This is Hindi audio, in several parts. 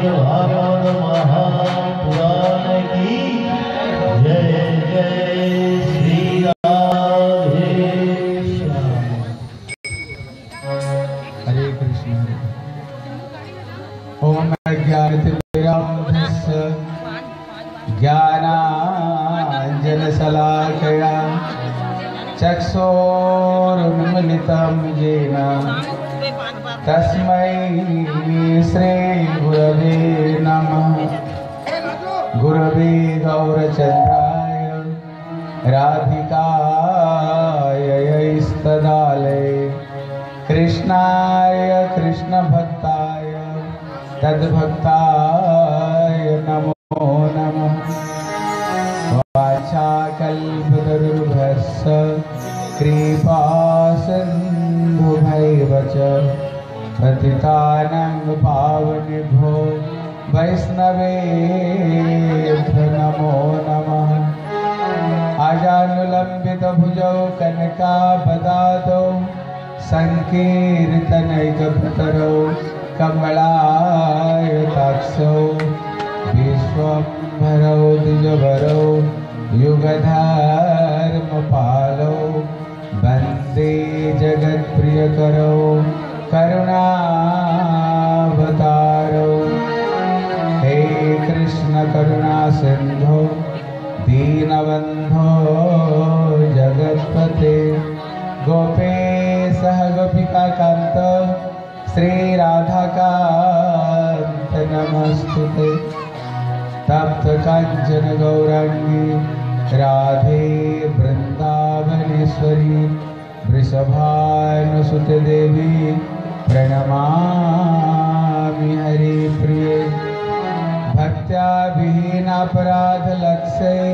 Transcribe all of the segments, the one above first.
ज्ञानाञ्जनशलाकया भक्त्या विहीनापराधलक्ष्ये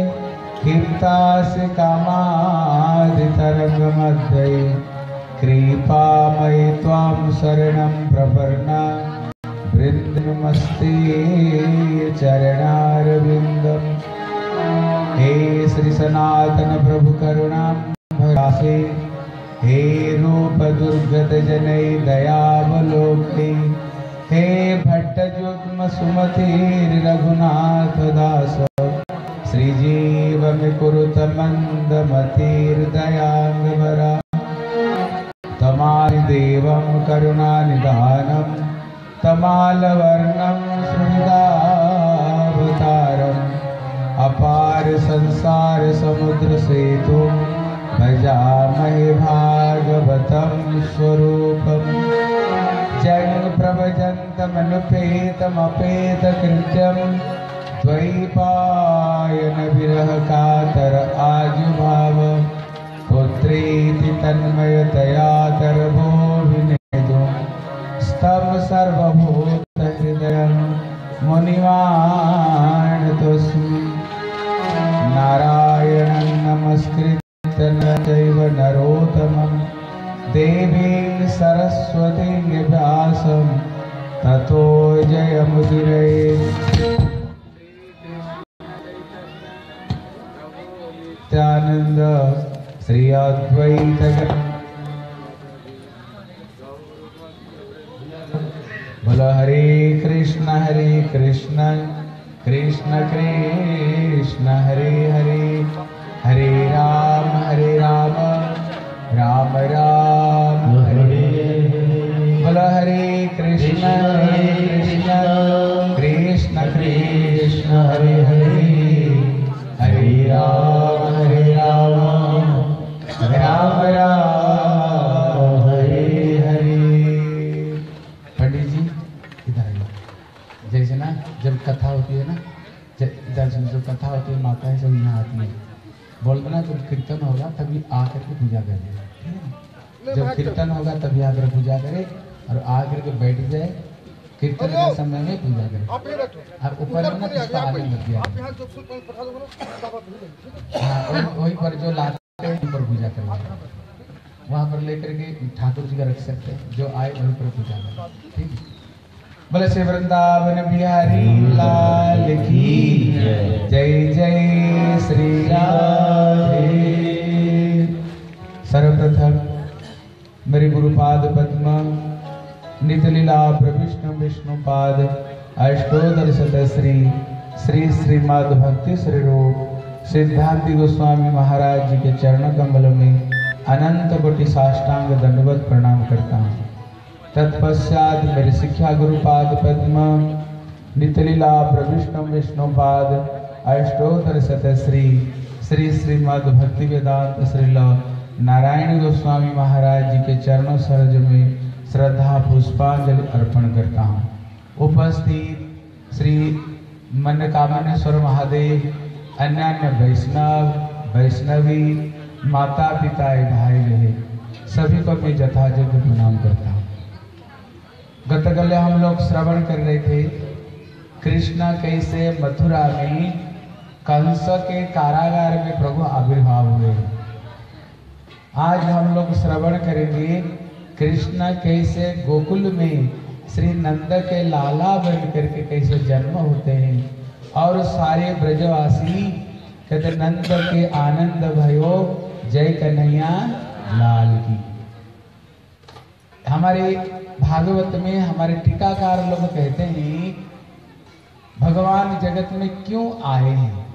कीर्तासि कामादितरङ्गमध्ये कृपामयि त्वां शरणं प्रपन्ना। वृन्दमस्ति चरणारविन्दम्। हे श्री सनातन प्रभु करुणां भरासे हे रूप दुर्गत जनै दयावलोके। हे भट्टजुग्म सुमतिर् रघुनाथ दास श्रीजीवं कुरुत मन्दमतिर्दयाङ्गवरा तमादिदेवं करुणानिधानं तमालवर्णं सुहृदावतारम् अपार संसार समुद्र सेतु भजामहे भागवतं स्वरूपम् जङ्गन्तमनुपेतमपेतकृत्यं त्वयि पायनविरहकातर आजुभाव पुत्रीति तन्मय तयातनेतुं स्त सर्वभूतहृदयं मुनिवाणतोऽस्मि नारायणं नमस्कृत्य न चैव नरो देवीं सरस्वतीं व्यासं ततो जयमुदिरये नित्यानंद श्री अद्वैत बोल, हरे कृष्ण हरे कृष्ण कृष्ण कृष्ण, हरे हरे। हरे राम हरे राम। राम राम के समय में पूजा करे। आप ये बैठो। और ऊपर में फूल पानी देंगे, ठीक हाँ, वही पर जो लाते हैं ऊपर पूजा करेंगे। वहाँ पर लेकर के ठाकुर जी का रख सकते हैं जो आए वहीं पर पूजा करें। ठीक है? बोले श्री वृंदावन बिहारी लाल की जय जय श्री राधे। सर्वप्रथम मेरे गुरुपाद पद्म नितलीला प्रविष्णु विष्णुपाद अष्टोदर श्री श्री श्रीमद भक्ति श्री रूप सिद्धांति गोस्वामी महाराज जी के चरण कमल में अनंत कोटि साष्टांग दंडवत प्रणाम करता हूँ तत्पश्चात मेरे शिक्षा गुरुपाद पद्म नितलीला प्रविष्णु विष्णुपाद अष्टोत्तर शतश्री श्री श्रीमद भक्ति वेदांत श्रील नारायण गोस्वामी महाराज जी के चरणों सरज में श्रद्धा पुष्पांजलि अर्पण करता हूँ। उपस्थित श्री मनकामनेश्वर महादेव अन्य अन्य वैष्णव, वैष्णवी माता पिता भाई रहे सभी को मैं यथायोग्य प्रणाम करता हूँ। गतकल हम लोग श्रवण कर रहे थे, कृष्णा कैसे मथुरा में कंस के कारागार में प्रभु आविर्भाव हुए। आज हम लोग श्रवण करेंगे कृष्ण कैसे गोकुल में श्री नंद के लाला बन करके कैसे जन्म होते हैं? और सारे ब्रजवासी कहते, नंद के आनंद भयो, जय कन्हैया लाल की। हमारे भागवत में, हमारे टीकाकार लोग कहते हैं, भगवान जगत में क्यों आए हैं?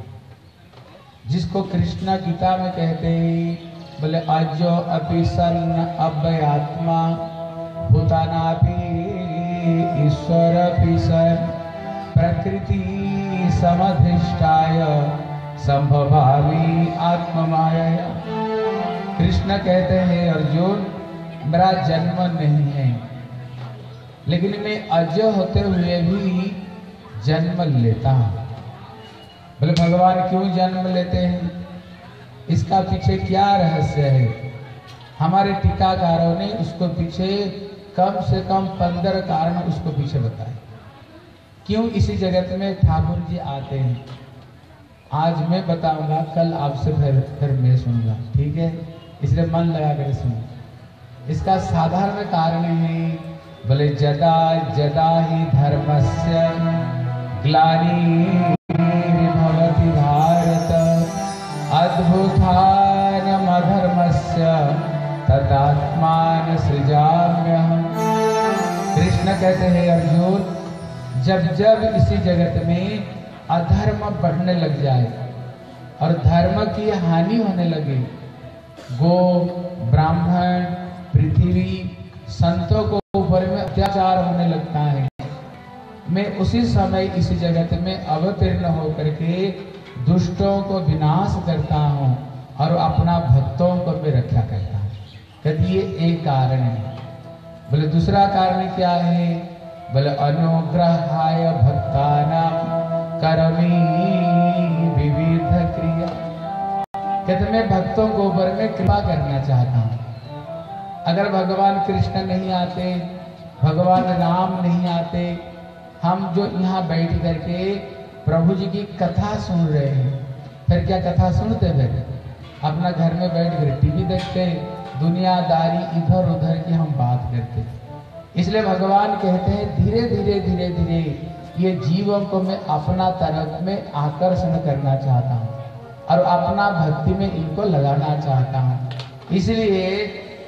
जिसको कृष्णा गीता में कहते हैं बोले, अजो अपि सन अभयात्मा, भूतानापि ईश्वर अपि सन प्रकृति समधिष्ठाय, संभवामी आत्ममाया कृष्ण कहते हैं, अर्जुन, मेरा जन्म नहीं है, लेकिन मैं अज होते हुए भी जन्म लेता हूँ। बोले, भगवान क्यों जन्म लेते हैं? इसका पीछे क्या रहस्य है? हमारे टीकाकारों ने उसको पीछे कम से कम पंद्रह कारण उसको पीछे बताए। क्यों इसी जगत में ठाकुर जी आते हैं? आज मैं बताऊँगा, कल आपसे फिर फिर मैं सुनूँगा, ठीक है? इसलिए मन लगा कर सुनो। इसका साधारण कारण है, बोले जदा जदा ही धर्मस्य ग्लानिर्भवति कहते हैं, अर्जुन, जब जब इसी जगत में अधर्म बढ़ने लग जाए और धर्म की हानि होने लगे गो ब्राह्मण, पृथ्वी, संतों को ऊपर में अत्याचार होने लगता है। मैं उसी समय इस जगत में अवतीर्ण होकर के दुष्टों को विनाश करता हूँ और अपना भक्तों को मैं रक्षा करता हूँ। कहती ये एक कारण है। बोले, दूसरा कारण क्या है? बोले, अनुग्रहाय भक्तानाम करमी विविध क्रिया। कहते, मैं भक्तों को ऊपर में कृपा करना चाहता हूँ। अगर भगवान कृष्ण नहीं आते, भगवान राम नहीं आते, हम जो यहाँ बैठ करके प्रभु जी की कथा सुन रहे हैं, फिर क्या कथा सुनते फिर अपना घर में बैठ कर टीवी देखते दुनियादारी इधर उधर की हम बात करते इसलिए भगवान कहते हैं, धीरे धीरे धीरे धीरे ये जीवों को मैं अपना तरफ़ में आकर्षण करना चाहता हूँ और अपना भक्ति में इनको लगाना चाहता हूँ। इसलिए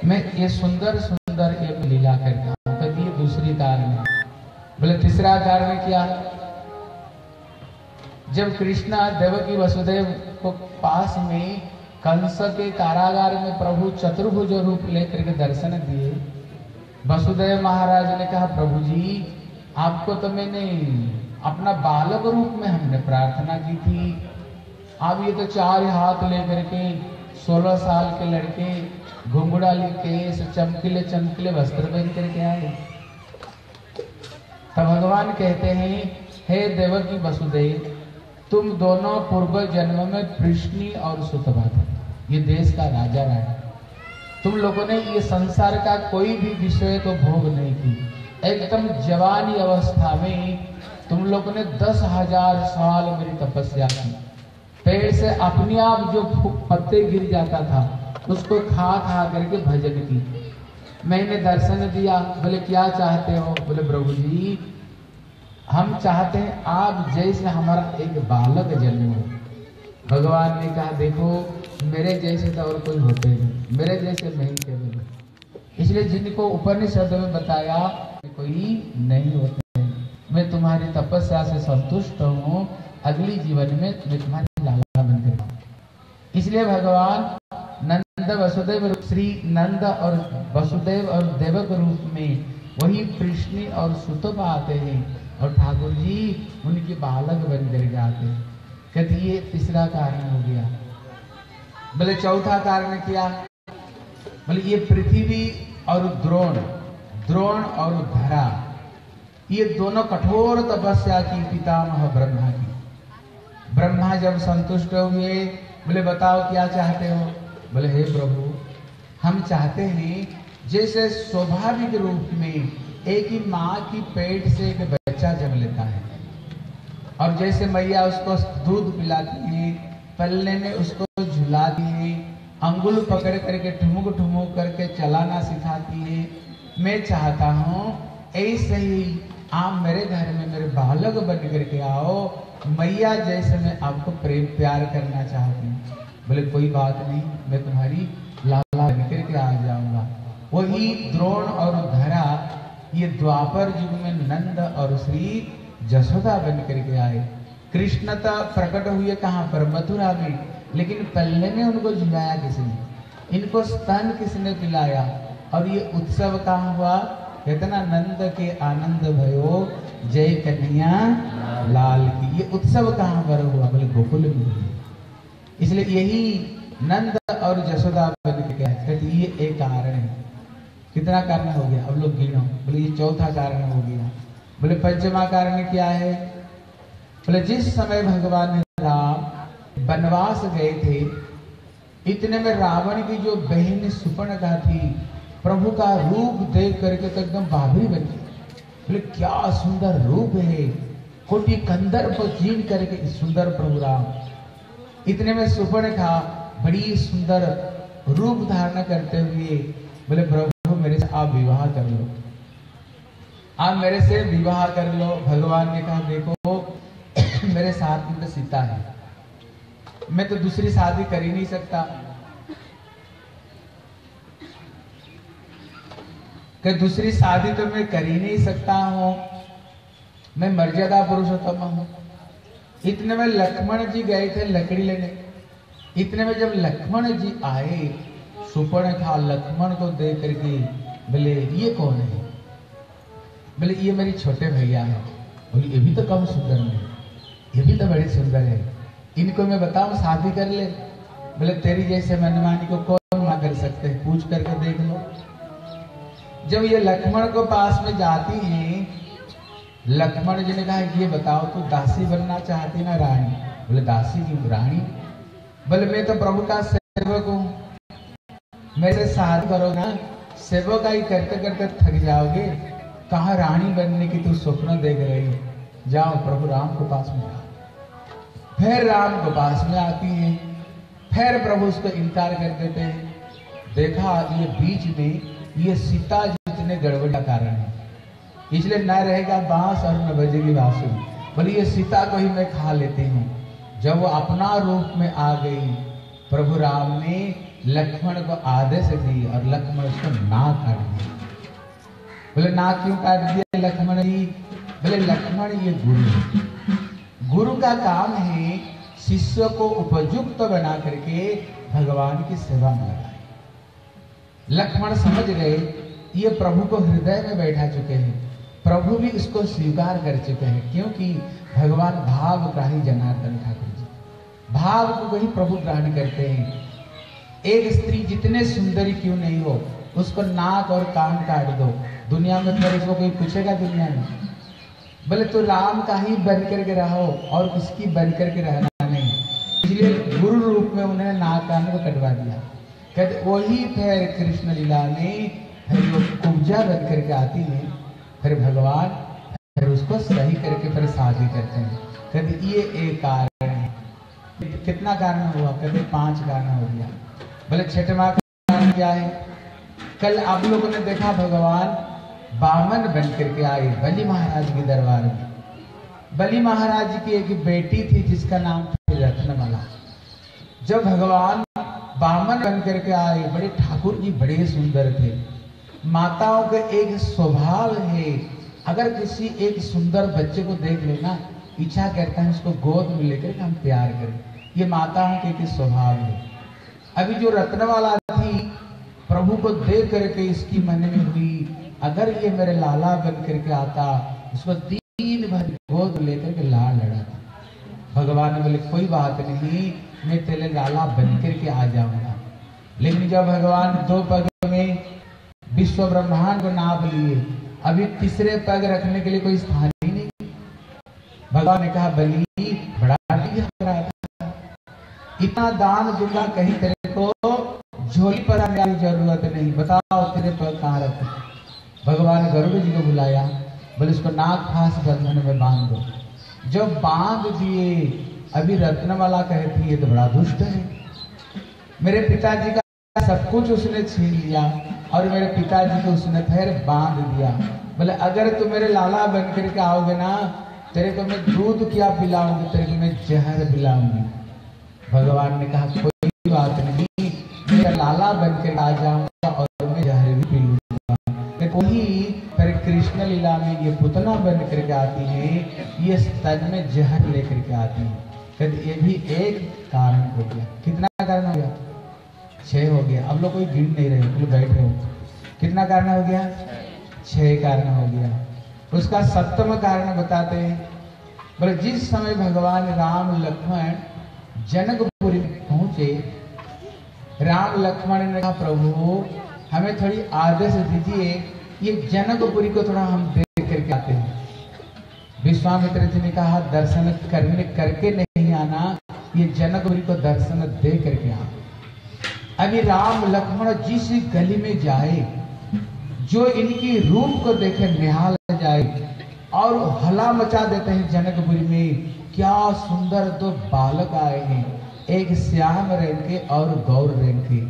मैं ये सुंदर सुंदर एक लीला करता हूँ ये दूसरी कारण है बोले, तीसरा कारण क्या? जब कृष्णा देव की वसुदेव को पास में कंस के कारागार में प्रभु चतुर्भुज रूप लेकर के दर्शन दिए। वसुदेव महाराज ने कहा, प्रभु जी, आपको तो मैंने अपना बालक रूप में हमने प्रार्थना की थी। अब ये तो चार हाथ लेकर के सोलह साल के लड़के घुंघराली केस चमकीले चमकीले वस्त्र पहन करके आए। तब भगवान कहते हैं, हे देवकी वसुदेव, तुम दोनों पूर्व जन्म में कृष्णी और सुतभा थे ये देश का राजा रानी तुम लोगों ने ये संसार का कोई भी विषय को भोग नहीं की। एकदम जवानी अवस्था में तुम लोगों ने दस हज़ार साल मेरी तपस्या की। पेड़ से अपने आप जो पत्ते गिर जाता था, उसको खा खा करके भजन की। मैंने दर्शन दिया, बोले, क्या चाहते हो? बोले, प्रभु जी, हम चाहते हैं आप जैसे हमारा एक बालक जन्म। हो भगवान ने कहा, देखो मेरे जैसे तो और कोई होते नहीं। मेरे जैसे नहीं ही केवल इसलिए जिनको उपनिषद में बताया कोई नहीं होते मैं तुम्हारी तपस्या से संतुष्ट हूँ। अगली जीवन में मैं तुम्हारी लाला बनकर रहूँ। इसलिए भगवान नंद वसुदेव श्री नंद और वसुदेव और देवक रूप में वही कृष्ण और सुतपा आते हैं और ठाकुर जी उनके बालक बन कर आते हैं। कहते ये तीसरा कारण हो गया। बोले, चौथा कारण क्या? बोले, ये पृथ्वी और द्रोण द्रोण और धरा, ये दोनों कठोर तपस्या की पितामह ब्रह्मा की। ब्रह्मा जब संतुष्ट हुए, बोले, बताओ क्या चाहते हो? बोले, हे प्रभु, हम चाहते हैं जैसे स्वाभाविक रूप में एक ही माँ की पेट से एक बच्चा जन्म लेता है। और जैसे मैया उसको दूध पिलाती है पल्ले ने उसको झुलाती है अंगुल पकड़ करके ठुमुक ठुमुक करके चलाना सिखाती है। मैं चाहता हूँ, ऐसे ही आप मेरे घर में मेरे बालक बन करके आओ, मैया जैसे मैं आपको प्रेम प्यार करना चाहती हूँ। बोले, कोई बात नहीं, मैं तुम्हारी लाला बन करके आ जाऊँगा। वही द्रोण और धरा, ये द्वापर युग में नंद और श्री जसोदा बन करके आए। कृष्णता प्रकट हुए कहाँ पर? मथुरा में। लेकिन पल्ले में उनको झुलाया किसने? इनको स्तन किसने पिलाया? और ये उत्सव कहाँ हुआ? कितना नंद के आनंद भयो, जय कन्हैया लाल की। ये उत्सव कहाँ पर हुआ? बोले, गोकुल में। इसलिए यही नंद और जसोदा बन के ये एक कारण है। कितना कारण हो गया? अब लोग गिनो बोले, ये चौथा कारण हो गया। बोले, पंचमा कारण क्या है? बोले, जिस समय भगवान राम वनवास गए थे, इतने में रावण की जो बहन सुपर्णका थी, प्रभु का रूप देख करके तो एकदम बाबरी बन बोले, क्या सुंदर रूप है, कोटि कंदर को जीन करके सुंदर प्रभु राम। इतने में सुपर्णखा बड़ी सुंदर रूप धारण करते हुए, बोले, प्रभु मेरे से आप विवाह कर लो। आप मेरे से विवाह कर लो। भगवान ने कहा, देखो मेरे साथ में तो सीता है। मैं तो दूसरी शादी कर ही नहीं सकता। कि दूसरी शादी तो मैं कर ही नहीं सकता हूँ। मैं मर्यादा पुरुषोत्तम हूँ। इतने में लक्ष्मण जी गए थे लकड़ी लेने। इतने में जब लक्ष्मण जी आए, सुपर्ण था, लक्ष्मण को देख करके बोले, ये कौन है? बोले, ये मेरी छोटे भैया है। बोले, ये भी तो कम सुंदर है। ये भी तो बड़ी सुंदर है। इनको मैं बताऊँ, शादी कर ले। बोले, तेरी जैसे मनमानी को कौन ना कर सकते पूछ करके देख लो। जब ये लक्ष्मण को पास में जाती है, लक्ष्मण जी ने कहा, ये बताओ, तू दासी बनना चाहती ना रानी? बोले, दासी क्यों रानी? बोले, मैं तो प्रभु का सेवक हूँ। मेरे साथ करो ना। सेवक ही करते करते थक जाओगे। कहा रानी बनने की तू स्वप्न देख रही जाओ, प्रभु राम के पास में जाओ फिर राम के पास में आती है, फिर प्रभु उसको इनकार कर देते हैं। देखा, ये बीच में, ये सीता जितने गड़बड़ का कारण है। इसलिए न रहेगा बाँस और न बजेगी बांसुरी। बोले, ये सीता को ही मैं खा लेती हूँ। जब वो अपना रूप में आ गई, प्रभु राम ने लक्ष्मण को आदेश दी और लक्ष्मण उसको ना काट दिया। बोले, ना क्यों काट दिया लक्ष्मण जी? बोले, लक्ष्मण ये गुरु है। गुरु का काम है शिष्य को उपयुक्त बना करके भगवान की सेवा में लगाए। लक्ष्मण समझ गए, ये प्रभु को हृदय में बैठा चुके हैं। प्रभु भी इसको स्वीकार कर चुके हैं, क्योंकि भगवान भाव ग्राही जनार्दन ठाकुर जी। भाव को वही प्रभु ग्रहण करते हैं। एक स्त्री जितने सुंदरी क्यों नहीं हो, उसको नाक और कान काट दो। दुनिया में फिर उसको कोई पूछेगा दुनिया में? बोले तो राम का ही बन करके रहो और उसकी बन करके रहना नहीं। इसलिए गुरु रूप में उन्हें नाक कान को कटवा दिया। कहते वही फिर कृष्ण लीला में फिर वो कुब्जा बन करके आती है, फिर भगवान, फिर उसको सही करके फिर शादी करते हैं। कहते ये एक कारण है। कितना कारण हुआ? कहते पाँच कारण हो गया। बोले छठवा कारण क्या है? कल आप लोगों ने देखा भगवान बामन बन करके आए बलि महाराज के दरबार में। बलि महाराज की एक बेटी थी, जिसका नाम था रत्नमाला। जब भगवान बामन बन करके आए, बड़े ठाकुर जी बड़े सुंदर थे। माताओं का एक स्वभाव है, अगर किसी एक सुंदर बच्चे को देख लेना, इच्छा करता है उसको गोद में लेकर हम प्यार करें। ये माताओं के स्वभाव है। अभी जो रत्नवाला थी, प्रभु को देख करके इसकी मन में हुई अगर ये मेरे लाला बन करके आता उसको दिन भर गोद लेकर के लाल लड़ाता भगवान ने बोले, कोई बात नहीं, मैं तेरे लाला बन करके आ जाऊँगा। लेकिन जब भगवान दो पग में विश्व ब्रह्मांड को नाप लिए, अभी तीसरे पग रखने के लिए कोई स्थान ही नहीं। भगवान ने कहा, बलि, बड़ा इतना दान दूँगा कहीं तेरे को, झोली पर ज़रूरत नहीं। बताओ तेरे पग कहाँ रखे भगवान गरुड़ जी को बुलाया, बोले, इसको नाग फांस बंधन में बाँध। दो जब बाँध दिए, अभी रत्नवाला कहती है तो बड़ा दुष्ट है। मेरे पिताजी का सब कुछ उसने छीन लिया, और मेरे पिताजी को उसने फिर बाँध दिया। बोले, अगर तू मेरे लाला बन करके आओगे ना, तेरे को मैं दूध क्या पिलाऊँगी? तेरे को मैं जहर पिलाऊँगी। भगवान ने कहा, कोई बात नहीं, मेरा लाला बन कर आ जाऊँगा और वही फिर कृष्ण लीला में ये पुतना बन करके आती है, ये स्तन में जहर लेकर के आती है। कहते ये भी एक कारण हो गया। कितना कारण हो गया? छह हो गया। अब लोग कोई गिन नहीं रहे लोग बैठे हो। कितना कारण हो गया? छह कारण हो गया। उसका सप्तम कारण बताते हैं। बोले, जिस समय भगवान राम लक्ष्मण जनकपुरी में पहुँचे, राम लक्ष्मण ने कहा, प्रभु, हमें थोड़ी आदेश दीजिए। ये जनकपुरी को थोड़ा हम देख करके आते हैं। विश्वामित्र जी ने कहा, दर्शन करने, करके नहीं आना, ये जनकपुरी को दर्शन दे करके आ अभी राम लक्ष्मण जिस गली में जाए, जो इनकी रूप को देखे, निहाल जाए, और हला मचा देते हैं जनकपुरी में, क्या सुंदर दो बालक आए हैं। एक श्याम रंग के और गौर रंग के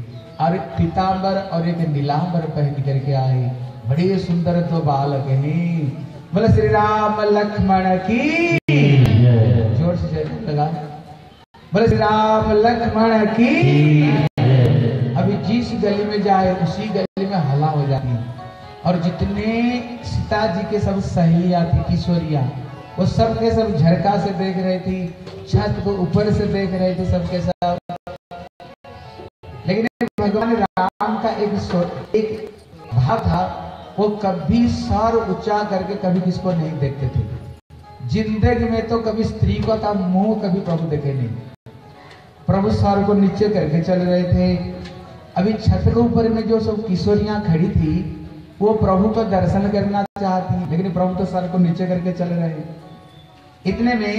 और एक पीताम्बर और एक नीलाम्बर पहन करके आए। बड़े सुंदर तो बालक हैं। बोले, श्री राम लक्ष्मण की ज़ोर से लगा। बोले, श्री राम लक्ष्मण की अभी जिस गली में जाए, उसी गली में हला हो जाती और जितने सीता जी के सब सहेलियाँ थी, किशोरिया, वो सब के सब झरका से देख रही थी, छत को ऊपर से देख रहे थे सबके सब। लेकिन भगवान राम का एक एक भाव था वो कभी सर ऊँचा करके कभी किसको नहीं देखते थे। ज़िंदगी में तो कभी स्त्री को का मुँह कभी प्रभु देखे नहीं। प्रभु सर को नीचे करके चल रहे थे। अभी छत के ऊपर में जो सब किशोरियाँ खड़ी थी, वो प्रभु का दर्शन करना चाहती लेकिन प्रभु तो सर को नीचे करके चल रहे इतने में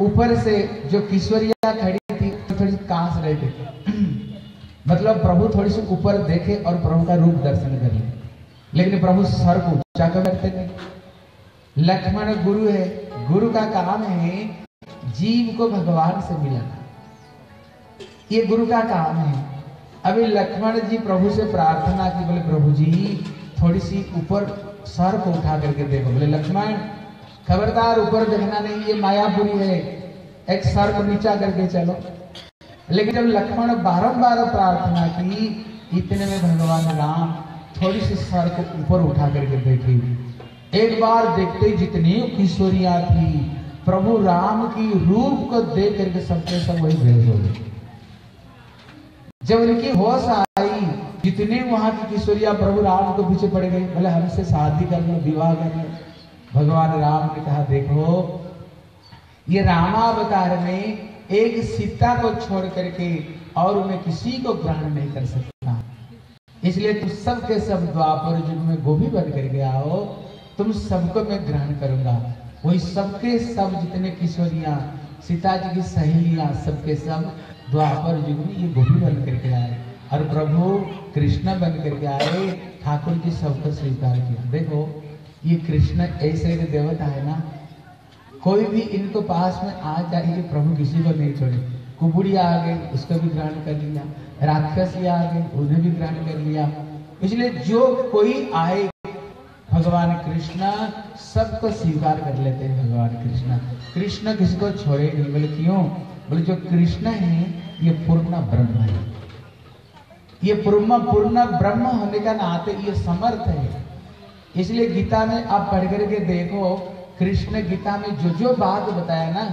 ऊपर से जो किशोरिया खड़ी थी तो थोड़ी कांस रहे थे मतलब प्रभु थोड़ी सी ऊपर देखे और प्रभु का रूप दर्शन कर ले। लेकिन प्रभु सर को ऊँचा कर करते नहीं लक्ष्मण गुरु है, गुरु का काम है जीव को भगवान से मिलाना। ये गुरु का काम है। अभी लक्ष्मण जी प्रभु से प्रार्थना की, बोले प्रभु जी, थोड़ी सी ऊपर सर को उठा करके देखो। बोले, लक्ष्मण, खबरदार ऊपर देखना नहीं, ये मायापुरी है। एक सर को नीचा करके चलो। लेकिन जब लक्ष्मण बारंबार प्रार्थना की, इतने में भगवान राम थोड़ी सी सर को ऊपर उठा करके देखी एक बार देखते जितनी किशोरिया थी, प्रभु राम की रूप को देख करके सबके सब वही भेज हो गए। जब उनकी होश आई, जितने वहाँ की किशोरिया प्रभु राम को पीछे पड़ गई, बोले, हमसे शादी कर लो, विवाह कर लो। भगवान राम ने कहा, देखो, ये रामावतार में एक सीता को छोड़ करके और मैं किसी को ग्रहण नहीं कर सकता। इसलिए तुम सब के सब द्वापर युग में गोभी बन करके आओ। तुम सबको मैं ग्रहण करूँगा। वही सबके सब जितने किशोरियाँ सीता जी की सहेलियाँ, सबके सब द्वापर युग में ये गोभी बन करके आए। और प्रभु कृष्ण बन करके आए। ठाकुर जी सबको स्वीकार किया। देखो, ये कृष्ण ऐसे देवता है ना, कोई भी इनको पास में आ जाए प्रभु किसी को नहीं छोड़े। कुबुड़िया आ गई, उसको भी ग्रहण कर लिया। राक्षस आ गए उन्हें भी ग्रहण कर लिया। इसलिए जो कोई आए, भगवान कृष्ण सबको स्वीकार कर लेते हैं, भगवान कृष्ण। कृष्ण किसी को छोड़े? नहीं, बोले, क्यों? बोले, जो कृष्ण है, ये पूर्ण ब्रह्म है। ये पूर्ण पूर्ण ब्रह्म होने का नाते ये समर्थ है। इसलिए गीता में आप पढ़ करके देखो, कृष्ण गीता में जो जो बात बताया ना,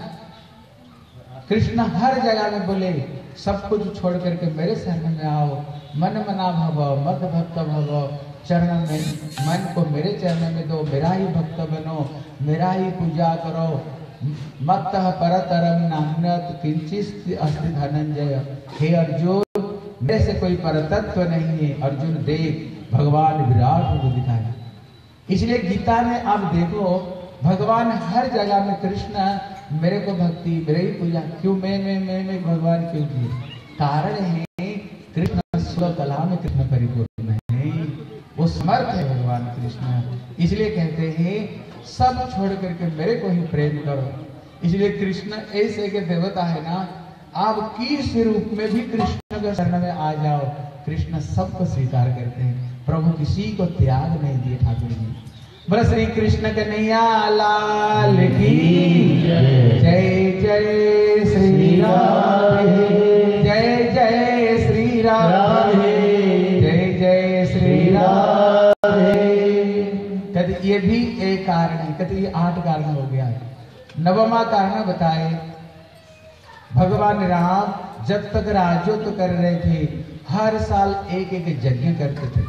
कृष्ण हर जगह में बोले सब कुछ छोड़ करके मेरे शरण में आओ। मन मना भव मत भक्त भव चरण में मन को मेरे चरण में दो, मेरा ही भक्त बनो, मेरा ही पूजा करो। मत परतरम नान्यत किंचित अस्ति धनंजय। हे अर्जुन, मेरे से कोई परतत्व नहीं है। अर्जुन देव भगवान विराट रूप दिखाया। इसलिए गीता में आप देखो, भगवान हर जगह में कृष्ण मेरे को भक्ति, मेरे ही पूजा। क्यों? मैं मैं मैं मैं भगवान क्यों किए कारण है, कृष्ण स्व कला में कृष्ण परिपूर्ण है। वो समर्थ है भगवान कृष्ण। इसलिए कहते हैं, सब छोड़ करके मेरे को ही प्रेम करो। इसलिए कृष्ण ऐसे के देवता है ना, आप किस रूप में भी कृष्ण के शरण में आ जाओ, कृष्ण सबको स्वीकार करते हैं। प्रभु किसी को त्याग नहीं दिए ठाकुर जी। बोले श्री कृष्ण कन्हैया, लाल की जय जय श्री राधे। जय जय श्री राधे। जय जय श्री राधे। कहते ये भी एक कारण है कहते ये आठ कारण हो गया है। नवमा कारण बताए, भगवान राम जब तक राजत्व कर रहे थे, हर साल एक एक यज्ञ करते थे।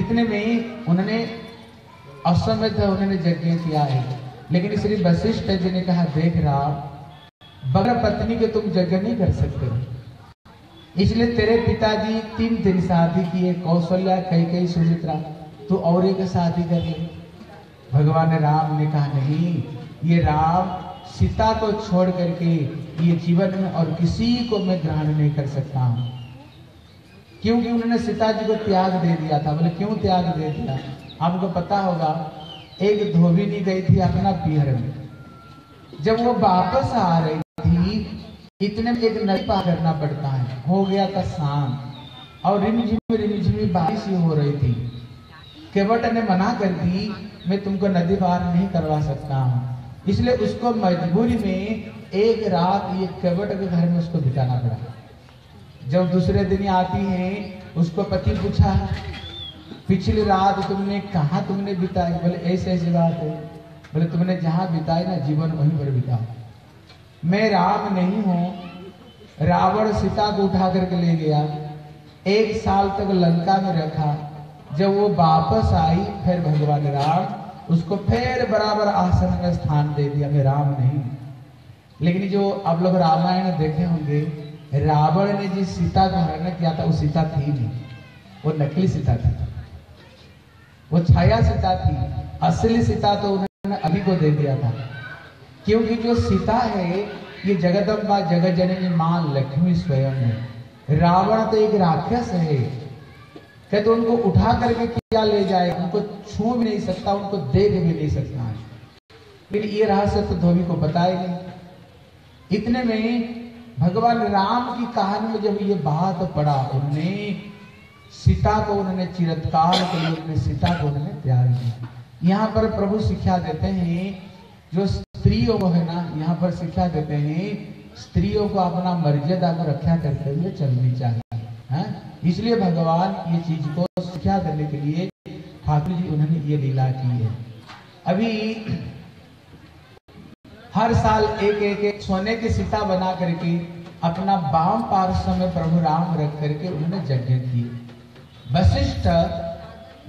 इतने में उन्होंने असमय उन्होंने यज्ञ किया है। लेकिन श्री वशिष्ठ जी ने कहा, देख राम, बगैर पत्नी के तुम यज्ञ नहीं कर सकते। इसलिए तेरे पिताजी तीन दिन शादी किए, कौशल्या कई कई सुमित्रा, तू और एक शादी कर ले। भगवान राम ने कहा, नहीं, ये राम सीता को छोड़ करके ये जीवन में और किसी को मैं ग्रहण नहीं कर सकता हूँ। क्योंकि उन्होंने सीता जी को त्याग दे दिया था। बोले, क्यों त्याग दे दिया? आपको पता होगा, एक धोबिनी गई थी अपना पीहर में। जब वो वापस आ रही थी, इतने एक नदी पार करना पड़ता है। हो गया था शाम, और रिमझिम रिमझिम बारिश ही हो रही थी। केवट ने मना कर दी, मैं तुमको नदी पार नहीं करवा सकता हूँ। इसलिए उसको मजबूरी में एक रात ये केवट के घर में उसको बिताना पड़ा। जब दूसरे दिन आती है, उसको पति पूछा पिछली रात तुमने कहा तुमने बिताई? बोले, ऐसे ऐसी बात है। बोले, तुमने जहाँ बिताई ना, जीवन वहीं पर बिताओ मैं राम नहीं हूँ, रावण सीता को उठा करके ले गया। एक साल तक लंका में रखा। जब वो वापस आई, फिर भगवान राम उसको फिर बराबर आसन में स्थान दे दिया। मैं राम नहीं लेकिन जो आप लोग रामायण देखे होंगे, रावण ने जिस सीता को हरण किया था, वो सीता थी नहीं। वो नकली सीता थी। वो छाया सीता थी, असली सीता तो उन्होंने अभी को दे दिया था। क्योंकि जो सीता है, ये जगदम्बा जगत जननी माँ लक्ष्मी स्वयं है। रावण तो एक राक्षस है। कहते तो उनको उठा करके क्या ले जाए? उनको छू भी नहीं सकता, उनको देख भी नहीं सकता। लेकिन ये रहस्य तो धोबी को बताएगी इतने में भगवान राम की कहानी में जब ये बात पड़ा उन्होंने सीता को उन्होंने चिरतकाल के लिए उन्होंने सीता को उन्होंने त्याग दिया यहाँ पर प्रभु शिक्षा देते हैं, जो स्त्रियों को है ना, यहाँ पर शिक्षा देते हैं, स्त्रियों को अपना मर्यादा को रक्षा करते हुए चलनी चाहिए, है? इसलिए भगवान ये चीज़ को शिक्षा देने के लिए ठाकुर जी उन्होंने ये लीला की है। अभी हर साल एक एक एक सोने की सीता बना करके अपना बाम पार्श्व में प्रभु राम रख करके उन्होंने यज्ञ किए। वशिष्ठ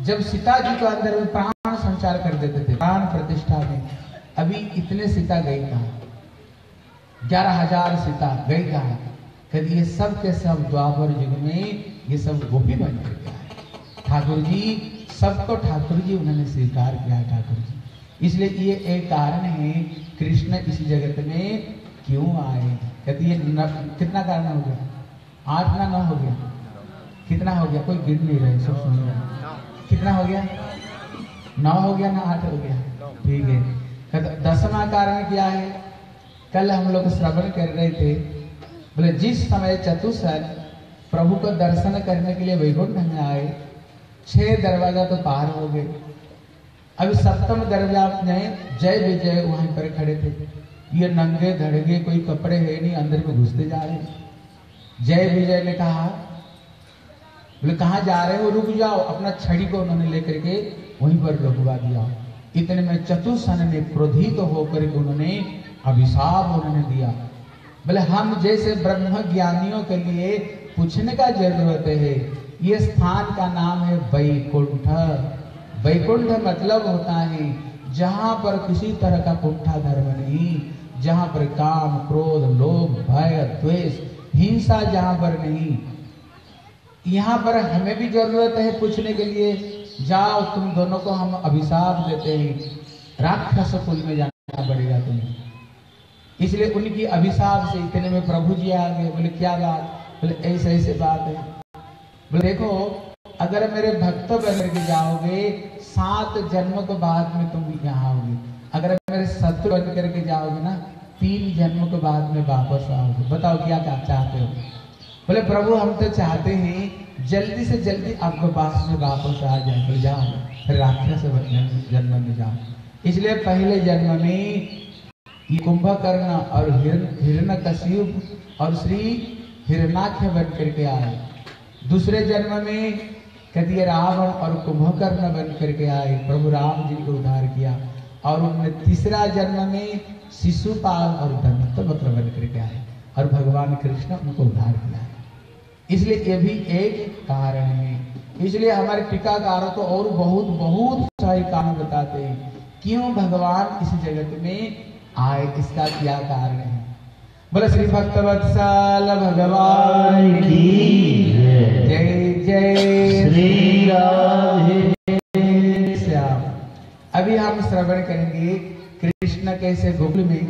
जब सीता जी को अंदर में प्राण संचार कर देते थे, प्राण प्रतिष्ठा में, अभी इतने सीता गई कहा? ग्यारह हज़ार सीता गई कहा? कहती ये सब के सब द्वापर युग में ये सब गोपी बन कर आए ठाकुर जी सबको ठाकुर जी उन्होंने स्वीकार किया ठाकुर जी इसलिए ये एक कारण है, कृष्ण इस जगत में क्यों आए? कहती ये कितना कारण हो गया? आठ ना नौ हो गया। कितना हो गया? कोई गिन नहीं रहे, सब सुन रहे कितना हो गया? नौ हो गया ना आठ हो गया? ठीक है। कहते दसवां कारण क्या है? कल हम लोग श्रवण कर रहे थे। बोले, जिस समय चतुसन प्रभु को दर्शन करने के लिए वैकुंठ में आए, छह दरवाज़ा तो पार हो गए। अभी सप्तम दरवाज़ा में जय विजय वहीं पर खड़े थे। ये नंगे धड़गे कोई कपड़े है नहीं, अंदर में घुसते जा रहे जय विजय ने कहा बोले, कहा जा रहे हो? रुक जाओ। अपना छड़ी को उन्होंने लेकर के वहीं पर रुकवा दिया। इतने में चतुसन ने क्रोधित तो होकर उन्होंने अभिशाप उन्होंने दिया। बोले, हम जैसे ब्रह्म ज्ञानियों के लिए पूछने का ज़रूरत है, ये स्थान का नाम है वैकुंठ। वैकुंठ मतलब होता है, जहाँ पर किसी तरह का कुंठा धर्म नहीं, जहाँ पर काम, क्रोध, लोभ, भय, द्वेष, हिंसा जहाँ पर नहीं यहाँ पर हमें भी ज़रूरत है पूछने के लिए। जाओ, तुम दोनों को हम अभिशाप देते हैं। राक्षस कुल में जाना पड़ेगा तुम्हें। इसलिए उनकी अभिशाप से इतने में प्रभु जी आ गए। बोले, क्या बात? बोले, ऐसे ऐसे बात है। बोले, देखो, अगर मेरे भक्त बन के जाओगे, सात जन्म के बाद में तुम यहाँ आओगे। अगर मेरे शत्रु बन करके जाओगे ना, तीन जन्म के बाद में वापस आओगे। बताओ, क्या क्या चाहते हो? बोले, प्रभु, हम तो चाहते हैं जल्दी से जल्दी आपके पास में वापस आ जाए बोले जाओ, फिर राक्षस जन्म में जाओ। इसलिए पहले जन्म में कुंभकर्ण और हिरण कश्यप और श्री हिरणाक्ष बन करके आए। दूसरे जन्म में कहती रावण और कुंभकर्ण बन करके आए, प्रभु राम जी को उद्धार किया। और उन्होंने तीसरा जन्म में शिशुपाल और वक्र बन करके आए, और भगवान कृष्ण उनको उद्धार किया इसलिए ये भी एक कारण है। इसलिए हमारे टीकाकारों को और बहुत बहुत सारे कारण बताते हैं। क्यों भगवान इस जगत में आए? इसका क्या कारण है? बोले श्री भक्त वत्सल भगवान की जय जय श्री राधे। श्याम। अभी हम श्रवण करेंगे कृष्ण कैसे गोकुल में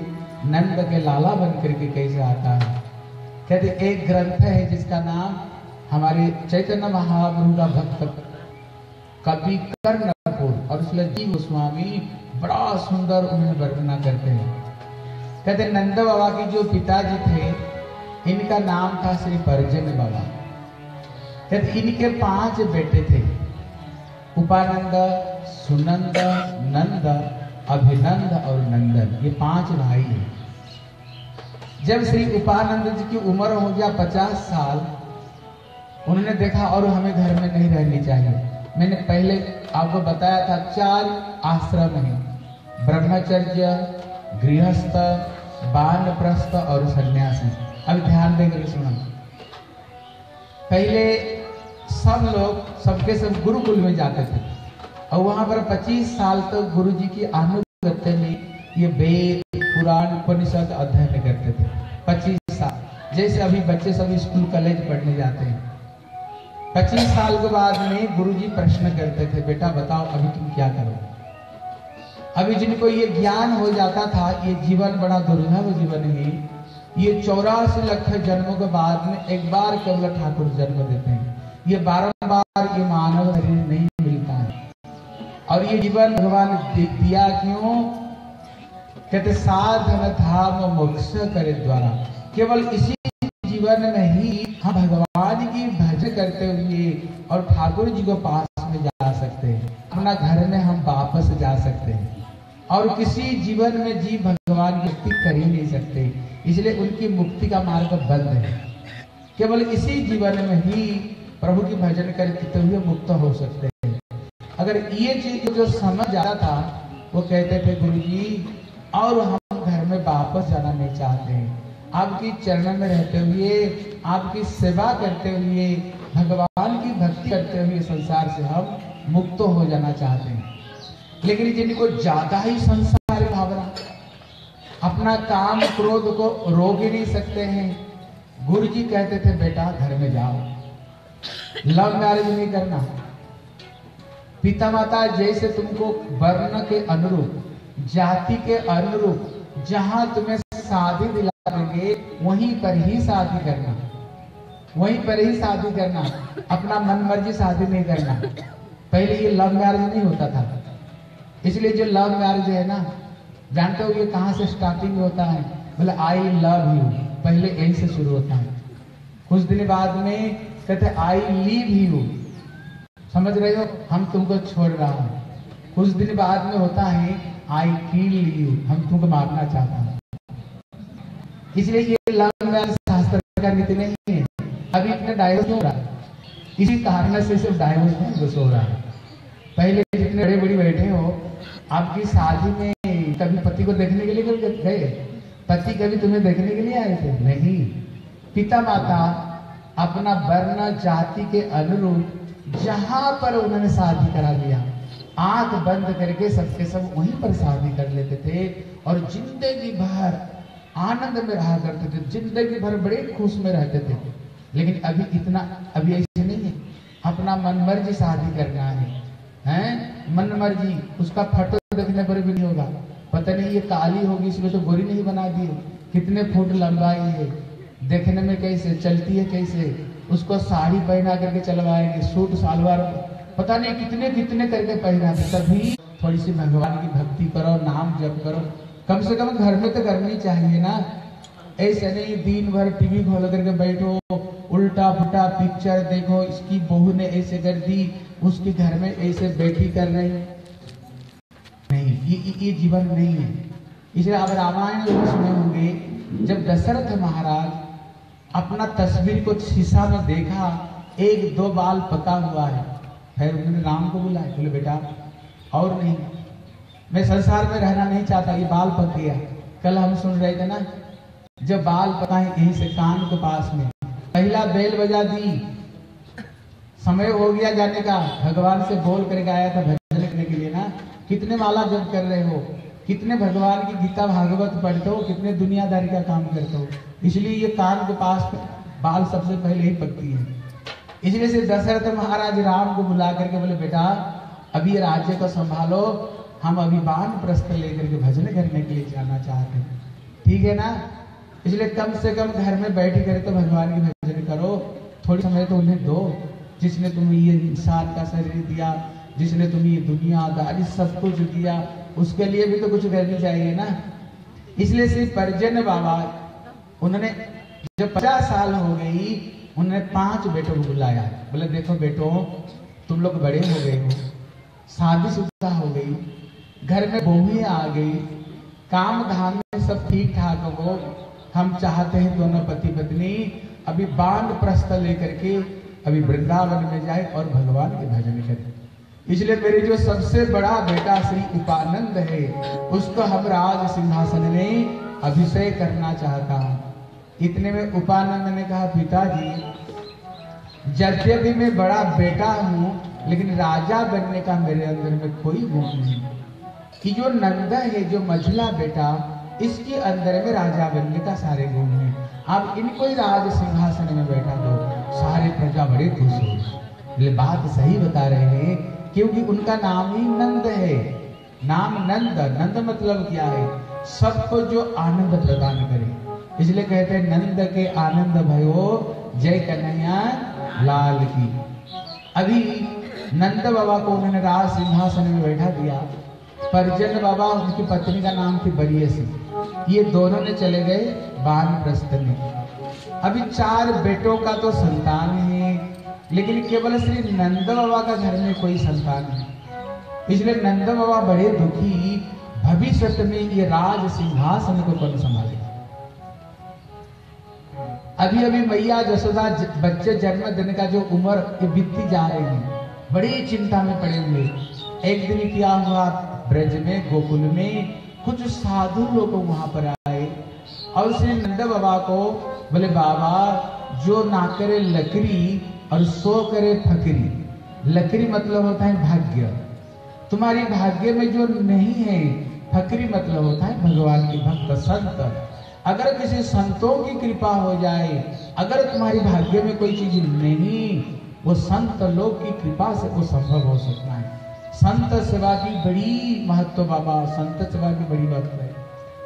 नंद के लाला बन करके कैसे आता है? कहते, एक ग्रंथ है जिसका नाम हमारे चैतन्य महाप्रभु का भक्त कवि कर्णपुर और उसमें जी गोस्वामी बड़ा सुंदर उन्हें वर्णना करते हैं। कहते, नंद बाबा के जो पिताजी थे, इनका नाम था श्री परजन बाबा। कहते, इनके पाँच बेटे थे। उपानंद, सुनंद, नंद, अभिनंद और नंदन। ये पाँच भाई हैं। जब श्री उपानंद जी की उम्र हो गया पचास साल, उन्होंने देखा और हमें घर में नहीं रहनी चाहिए। मैंने पहले आपको बताया था, चार आश्रम है। ब्रह्मचर्य, गृहस्थ, बानप्रस्थ और सन्यासी। अब ध्यान देकर सुना पहले सब लोग, सबके सब गुरुकुल में जाते थे। और वहाँ पर 25 साल तक तो गुरु जी की अनुगत्य में ये वेद पुराण उपनिषद अध्ययन करते थे। 25 साल। जैसे अभी बच्चे सब स्कूल, कॉलेज पढ़ने जाते हैं। 25 साल के बाद में गुरु जी प्रश्न करते थे, बेटा बताओ, अभी तुम क्या करो अभी जिनको ये ज्ञान हो जाता था, ये जीवन बड़ा दुर्लभ जीवन है। ये चौरासी लाख जन्मों के बाद में एक बार केवल ठाकुर जन्म देते हैं। ये बारंबार ये मानव शरीर नहीं मिलता है। और ये जीवन भगवान दिया क्यों? कहते साधन धाम मोक्ष करे द्वारा। केवल इसी जीवन में ही हम भगवान की भजन करते हुए और ठाकुर जी को पास में जा सकते हैं। अपना घर में हम वापस जा सकते हैं। और किसी जीवन में जीव भगवान की मुक्ति कर ही नहीं सकते। इसलिए उनकी मुक्ति का मार्ग बंद है। केवल इसी जीवन में ही प्रभु की भजन करते हुए मुक्त हो सकते हैं। अगर ये चीज़ जो समझ जाता था वो कहते थे गुरु जी और हम घर में वापस जाना नहीं चाहते। आपकी चरण में रहते हुए, आपकी सेवा करते हुए, भगवान की भक्ति करते हुए संसार से हम मुक्त हो जाना चाहते हैं। लेकिन जिनको ज़्यादा ही संसार भावना, अपना काम क्रोध को रोक ही नहीं सकते हैं। गुरु जी कहते थे, बेटा, घर में जाओ। लव मैरिज नहीं करना। पिता माता जैसे तुमको वर्ण के अनुरूप जाति के अनुरूप, जहाँ तुम्हें शादी दिला देंगे वहीं पर ही शादी करना। वहीं पर ही शादी करना। अपना मन मर्ज़ी शादी नहीं करना। पहले ये लव मैरिज नहीं होता था। इसलिए जो लव मैरिज है ना, जानते हो ये कहाँ से स्टार्टिंग होता है? बोले आई लव यू पहले यही से शुरू होता है। कुछ दिन बाद में कहते आई लीव यू समझ रहे हो? हम तुमको छोड़ रहा हूँ। कुछ दिन बाद में होता है आई किल यू हम तुमको मारना चाहता हूँ। इसलिए ये लव शास्त्र का नीति नहीं है। अभी इतने डाइवोर्स हो रहा है। इसी कारण से सिर्फ़ डाइवोर्स नहीं हो रहा है। पहले जितने बड़े बड़ी बैठे हो, आपकी शादी में कभी पति को देखने के लिए गए? पति कभी तुम्हें देखने के लिए आए थे? नहीं। पिता माता अपना वर्ण, जाति के अनुरूप जहाँ पर उन्होंने शादी करा लिया आँख बंद करके सबके सब वहीं पर शादी कर लेते थे और ज़िंदगी भर आनंद में रहा करते थे, ज़िंदगी भर बड़े खुश में रहते थे। लेकिन अभी इतना, अभी ऐसे नहीं है। अपना मन मर्ज़ी शादी करना है, हैं? मन मर्ज़ी उसका फ़ोटो देखने पर भी नहीं होगा। पता नहीं ये काली होगी, इसमें तो गोरी नहीं बना दी कितने फुट लंबाई है, देखने में कैसे, चलती है कैसे? उसको साड़ी पहना करके चलवाएँगे, सूट सालवार पता नहीं कितने कितने करके पहना के तभी थोड़ी सी भगवान की भक्ति करो नाम जप करो। कम से कम घर में तो करनी चाहिए ना। ऐसे नहीं दिन भर टीवी खोल करके बैठो उल्टा फुटा पिक्चर देखो इसकी बहू ने ऐसे कर दी उसके घर में ऐसे बैठी कर रही। नहीं ये ये, ये जीवन नहीं है। इसलिए अब रामायण लोग सुने होंगे जब दशरथ महाराज अपना तस्वीर को शीशा में देखा एक दो बाल पका हुआ है। फिर उन्होंने राम को बुलाया, बोले, बेटा, और नहीं। मैं संसार में रहना नहीं चाहता, ये बाल पक गया। कल हम सुन रहे थे ना, जब बाल पकाए यहीं से कान के पास में। पहला बेल बजा दी। समय हो गया जाने का। भगवान से बोल करके आया था भजन करने के लिए ना, कितने माला जप कर रहे हो? कितने भगवान की गीता भागवत पढ़ते हो? कितने दुनियादारी का काम करते हो? इसलिए ये कान के पास बाल सबसे पहले ही पकती है। इसलिए से दशरथ महाराज राम को बुला करके बोले, बेटा, अभी राज्य को संभालो। हम अभी बाण प्रस्थ लेकर के भजन करने के लिए जाना चाहते हैं। ठीक है ना? इसलिए कम से कम घर में बैठ कर तो भगवान की भजन करो। थोड़ी समय तो उन्हें दो। जिसने तुम्हें ये इंसान का शरीर दिया, जिसने तुम्हें ये दुनियादारी सब कुछ दिया, उसके लिए भी तो कुछ करनी चाहिए ना? इसलिए श्री परजन बाबा, उन्होंने जब पचास साल हो गई उन्होंने पाँच बेटों को बुलाया। बोले, देखो बेटो, तुम लोग बड़े हो गए हो शादीशुदा हो गई, घर में बहुएँ आ गई, काम धाम में सब ठीक ठाक हो हम चाहते हैं दोनों पति पत्नी अभी बाँध प्रस्थ लेकर के अभी वृंदावन में जाए और भगवान के भजन करें। इसलिए मेरे जो सबसे बड़ा बेटा श्री उपानंद है, उसको हम राज सिंहासन में अभिषेक करना चाहता हूँ। इतने में उपानंद ने कहा, पिताजी यद्यपि मैं बड़ा बेटा हूँ, लेकिन राजा बनने का मेरे अंदर में कोई गुण नहीं। कि जो नंदा है, जो मझला बेटा, इसके अंदर में राजा बनने का सारे गुण है। आप इनको ही राज सिंहासन में बैठा दो। सारे प्रजा बड़े खुश हो बात सही बता रहे हैं, क्योंकि उनका नाम ही नंद है। नाम नंद। नंद मतलब क्या है? सबको जो आनंद प्रदान करे। इसलिए कहते हैं, नंद के आनंद भयो, जय कन्हैया लाल की। अभी नंद बाबा को उन्होंने राज सिंहासन में बैठा दिया। परिजन बाबा, उनकी पत्नी का नाम थी बरियसी। ये दोनों ने चले गए बान प्रस्थ में। अभी चार बेटों का तो संतान है, लेकिन केवल श्री नंद बाबा का घर में कोई संतान नहीं। इसलिए नंद बाबा बड़े दुखी, भविष्य में ये राज सिंहासन को कौन संभालेगा? अभी अभी मैया जसोदा बच्चे जन्म देने का जो उम्र बीतती जा रही है। बड़ी चिंता में पड़े हुए। एक दिन क्या हुआ ब्रज में, गोकुल में, कुछ साधु लोग वहाँ पर आए। और श्री नंद बाबा को बोले, बाबा, जो ना करे लकड़ी और सो करे फकरी। लकड़ी मतलब होता है भाग्य। तुम्हारी भाग्य में जो नहीं है, फकरी मतलब होता है भगवान की भक्त, संत। अगर किसी संतों की कृपा हो जाए, अगर तुम्हारी भाग्य में कोई चीज़ नहीं, वो संत लोग की कृपा से वो संभव हो सकता है। संत सेवा की बड़ी महत्व बाबा, संत सेवा की बड़ी महत्व है।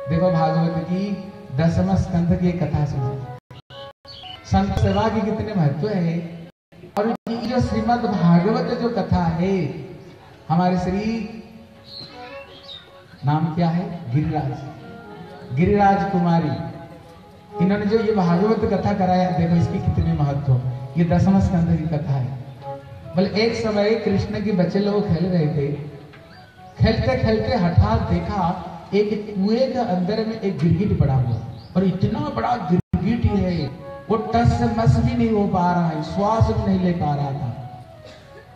देखो भागवत की दसम स्कंध की कथा सुनो। संत सेवा की कितने महत्व है? और जो श्रीमद भागवत जो कथा है, हमारे श्री, नाम क्या है? गिरिराज। गिरिराज कुमारी इन्होंने जो ये भागवत कथा कराया, देखो इसकी कितनी महत्व। ये दसम स्कंद की कथा है। बोले, एक समय कृष्ण के बच्चे लोग खेल रहे थे। खेलते खेलते हठात देखा, एक कुएँ के अंदर में एक गिरगिट पड़ा हुआ। और इतना बड़ा गिरगिट है, वो टस से मस भी नहीं हो पा रहा है, श्वास भी नहीं ले पा रहा था।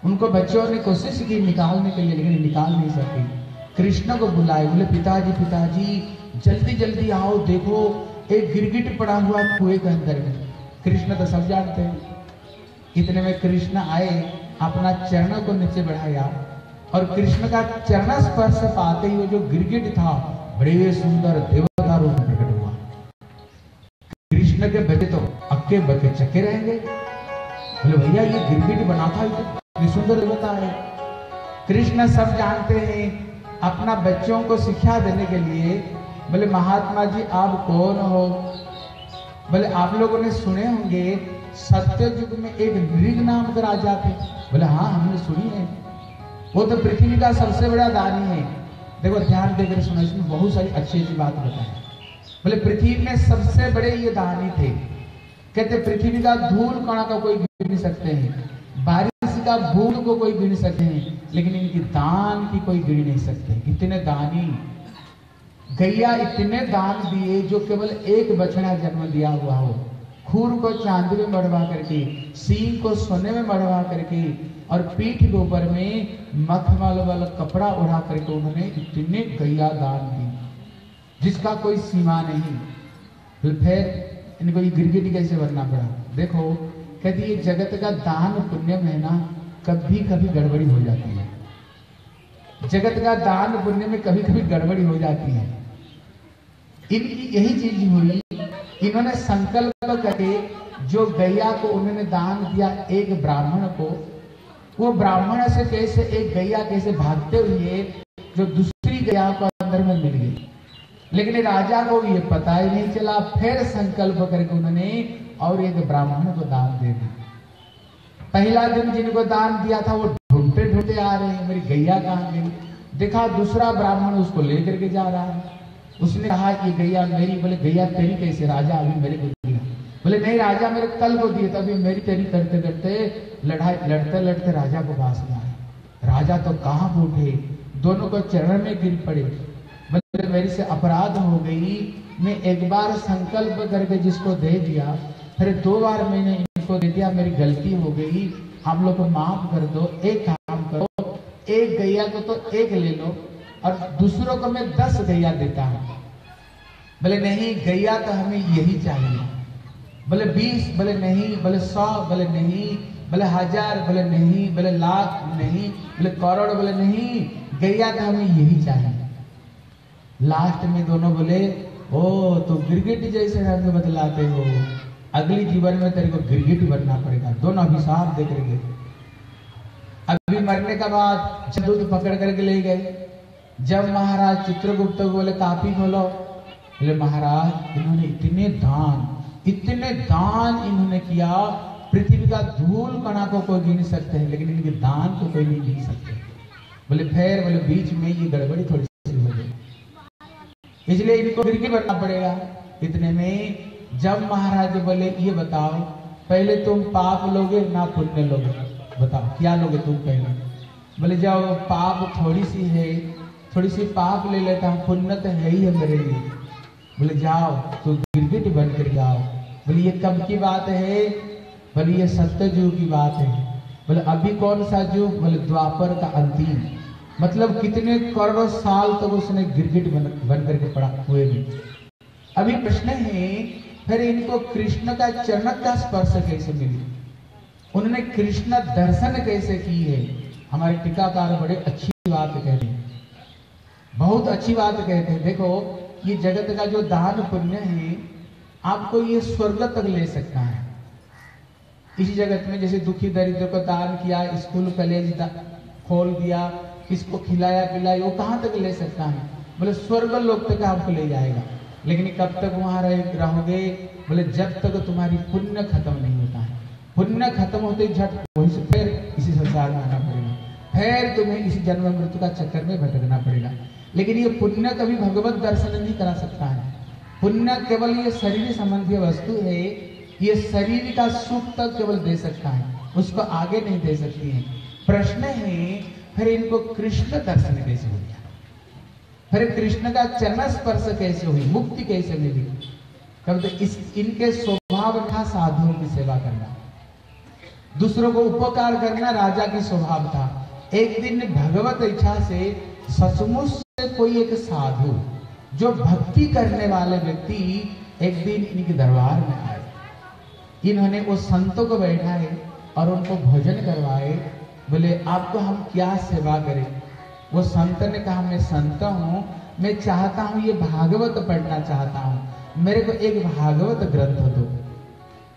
उनको बच्चों ने कोशिश की निकालने के लिए, लेकिन निकाल नहीं सके। कृष्ण को बुलाए, बोले, पिताजी पिताजी जल्दी जल्दी आओ, देखो, एक गिरगिट पड़ा हुआ कुएँ के अंदर में। कृष्ण तो सब जानते हैं। इतने में कृष्ण आए, अपना चरण को नीचे बढ़ाया और कृष्ण का चरण स्पर्श पाते ही वो जो गिरगिट था, बड़े सुंदर देवता रूप प्रकट हुआ। कृष्ण के बचे तो अक्के बके चके रहेंगे। बोले, भैया, ये गिरगिट बना था, ये सुंदर देवता है। कृष्ण सब जानते हैं, अपना बच्चों को शिक्षा देने के लिए बोले महात्मा जी, आप कौन हो? बोले आप लोगों ने सुने होंगे सत्य युग में एक नृग नाम का राजा थे। बोले हाँ हमने सुनी है। वो तो पृथ्वी का सबसे बड़ा दानी है। देखो, ध्यान देकर सुनो, इसमें बहुत सारी अच्छी अच्छी बात बताए बोले, पृथ्वी में सबसे बड़े ये दानी थे। कहते, पृथ्वी का धूल कणा का कोई गिन नहीं सकते हैं। बारिश का बूंद को कोई गिन सकते हैं। लेकिन इनकी दान की कोई गिन नहीं सकते। कितने दानी। गैया इतने दान दिए जो केवल एक बछड़ा जन्म दिया हुआ हो। खूर को चांदी में मढ़वा करके, सींग को सोने में मढ़वा करके और पीठ के ऊपर में मखमल वाला कपड़ा उड़ा करके उन्होंने इतने गैया दान दी जिसका कोई सीमा नहीं। फिर इनको ये गिरगिट कैसे बनना पड़ा? देखो, कहती ये जगत का दान पुण्य में ना कभी कभी गड़बड़ी हो जाती है। जगत का दान पुण्य में कभी कभी गड़बड़ी हो जाती है। इनकी यही चीज़ हुई इन्होंने संकल्प करके जो गैया को उन्होंने दान दिया एक ब्राह्मण को, वो ब्राह्मण से कैसे एक गैया कैसे भागते हुए जो दूसरी गैया को अंदर में मिल गई। लेकिन राजा को ये पता ही नहीं चला, फिर संकल्प करके उन्होंने और एक ब्राह्मण को दान दे दिया। पहला दिन जिनको दान दिया था, वो ढूंढते ढूंढते आ रहे हैं, मेरी गैया कहाँ गई? देखा दूसरा ब्राह्मण उसको लेकर के जा रहा है। उसने कहा कि गैया, मेरी बोले, गैया, तेरी कैसे? राजा अभी मेरे को दिया। बोले, नहीं, राजा मेरे कल को दिए, तभी मेरी तेरी करते करते लड़ाई, लड़ते लड़ते राजा को पास में आए। राजा तो कहाँ उठे दोनों को चरण में गिर पड़े। बोले, मेरे से अपराध हो गई। मैं एक बार संकल्प करके जिसको दे दिया, फिर दो बार मैंने इनको दे दिया, मेरी गलती हो गई। हम लोग को माफ़ कर दो, एक काम करो, एक गैया को तो एक ले लो और दूसरों को मैं दस गैया देता हूँ। बोले, नहीं, गैया तो हमें यही चाहिए। बोले, बीस, बोले, नहीं, बोले, सौ, बोले, नहीं, बोले, हज़ार, बोले, नहीं, बोले, लाख, नहीं, बोले, करोड़, बोले, नहीं, गैया तो हमें यही चाहिए। लास्ट में दोनों बोले, ओ तो गिरगिट जैसे रंग बदलाते हो। अगली जीवन में तेरे को गिरगिट बनना पड़ेगा। दोनों अभिशाप देख रहे अभी मरने का बाद दूध पकड़ करके ले गए। जब महाराज चित्रगुप्त को बोले कापी खोलो। बोले, महाराज, इन्होंने इतने दान इतने दान इन्होंने किया, पृथ्वी का धूल कणा को कोई गिन सकते हैं, लेकिन इनके दान को कोई नहीं गिन सकते। बोले, फिर बोले, बीच में ये गड़बड़ी थोड़ी सी हो गई। इसलिए इनको गिरगी बनना पड़ेगा? इतने में जब महाराज बोले, ये बताओ, पहले तुम पाप लोगे ना पुण्य लोगे? बताओ, क्या लोगे तुम पहले? बोले जब पाप थोड़ी सी है थोड़ी सी पाप ले लेता हूँ पुण्य तो है ही है मेरे लिए। बोले, जाओ तो गिरगिट बन कर जाओ। बोले, ये कब की बात है? बोले, ये सत्य युग की बात है। बोले, अभी कौन सा युग बोले, द्वापर का अंतिम। मतलब कितने करोड़ों साल तक तो उसने गिरगिट बन बन करके पड़ा हुए भी अभी प्रश्न है, फिर इनको कृष्ण का चरण का स्पर्श कैसे मिली? उन्होंने कृष्ण दर्शन कैसे की है हमारे टीकाकार बड़े अच्छी बात कह रहे हैं। बहुत अच्छी बात कहते हैं। देखो, ये जगत का जो दान पुण्य है, आपको ये स्वर्ग तक ले सकता है। इसी जगत में जैसे दुखी दरिद्र को दान किया, स्कूल कॉलेज खोल दिया, किसको खिलाया पिलाया, वो कहाँ तक ले सकता है? बोले, स्वर्ग लोक तक आपको ले जाएगा। लेकिन कब तक वहाँ रह रहोगे? बोले, जब तक तुम्हारी पुण्य खत्म नहीं होता है। पुण्य खत्म होते झट वहीं से फिर इसी संसार में आना पड़ेगा। फिर तुम्हें इसी जन्म मृत्यु का चक्कर में भटकना पड़ेगा। लेकिन ये पुण्य कभी भगवत दर्शन नहीं करा सकता है। पुण्य केवल ये शरीर संबंधी वस्तु है, ये शरीर का सुख तक केवल दे सकता है, उसको आगे नहीं दे सकती है। प्रश्न है, फिर इनको कृष्ण दर्शन कैसे हो गया? फिर कृष्ण का चरण स्पर्श कैसे हुई, मुक्ति कैसे मिली? कब तो इस, इनके स्वभाव था साधुओं की सेवा करना। दूसरों को उपकार करना राजा की स्वभाव था। एक दिन भगवत इच्छा से सचमुच कोई एक साधु जो भक्ति करने वाले व्यक्ति एक दिन इनके दरबार में आए। इन्होंने वो संतों को बैठाए और उनको भोजन करवाए। बोले, आपको हम क्या सेवा करें? वो संत ने कहा, मैं संत हूँ, मैं चाहता हूँ ये भागवत पढ़ना चाहता हूँ। मेरे को एक भागवत ग्रंथ दो।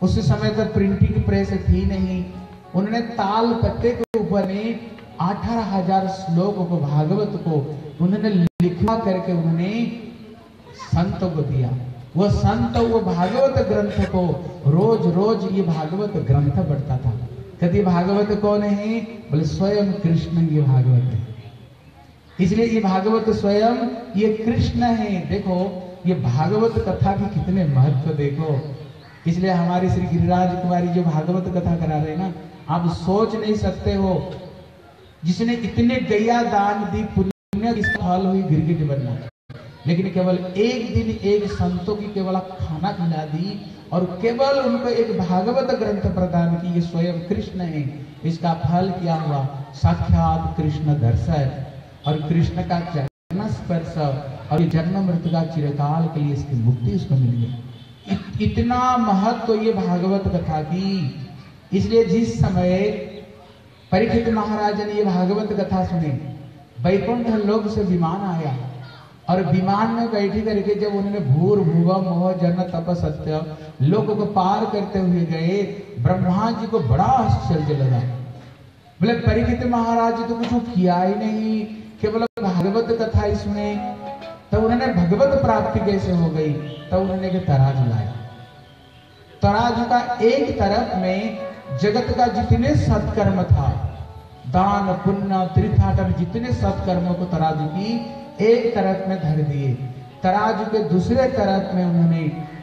उस समय तो प्रिंटिंग प्रेस थी नहीं। उन्होंने ताल पत्ते के ऊपर में अठारह हज़ार श्लोक को, भागवत को उन्होंने लिखवा करके उन्होंने संत को दिया। वो संत वो भागवत ग्रंथ को रोज रोज ये भागवत ग्रंथ पढ़ता था। कभी भागवत कौन है? बोले, स्वयं कृष्ण ये भागवत है। इसलिए ये भागवत स्वयं, ये कृष्ण है। देखो, ये भागवत कथा की कितने महत्व देखो। इसलिए हमारी श्री गिरिराज कुमारी जो भागवत कथा करा रहे हैं ना, आप सोच नहीं सकते हो। जिसने इतने गैया दान दी पुण्य की फल हुई गिरगिट बनना। लेकिन केवल एक दिन एक संतों की केवल खाना खिला दी और केवल उनको एक भागवत ग्रंथ प्रदान की ये स्वयं कृष्ण है। इसका फल क्या हुआ? साक्षात कृष्ण दर्शन और कृष्ण का चरण स्पर्श और जन्म मृत्यु का चिरकाल के लिए इसकी मुक्ति उसको मिल गई इत, इतना महत्व तो ये भागवत कथा की। इसलिए जिस समय परीक्षित महाराज ने ये भागवत कथा सुनी। वैकुंठ लोक से विमान आया और विमान में बैठी करके जब उन्होंने भूर, भूव, मोह, जन, तप, सत्य लोक को पार करते हुए गए, ब्रह्मा जी को बड़ा आश्चर्य लगा। बोले परीक्षित महाराज तो कुछ किया ही नहीं, केवल भागवत कथा ही सुने। तो उन्होंने भगवत प्राप्ति कैसे हो गई? तो उन्होंने तराजू लाया। तराजू का एक तरफ़ में जगत का जितने सत्कर्म था, दान, पुण्य, तीर्थाटन जितने सत्कर्मों को तराजू की, एक तरफ़ में धर दिए। तराजू के दूसरे तरफ़ में उन्होंने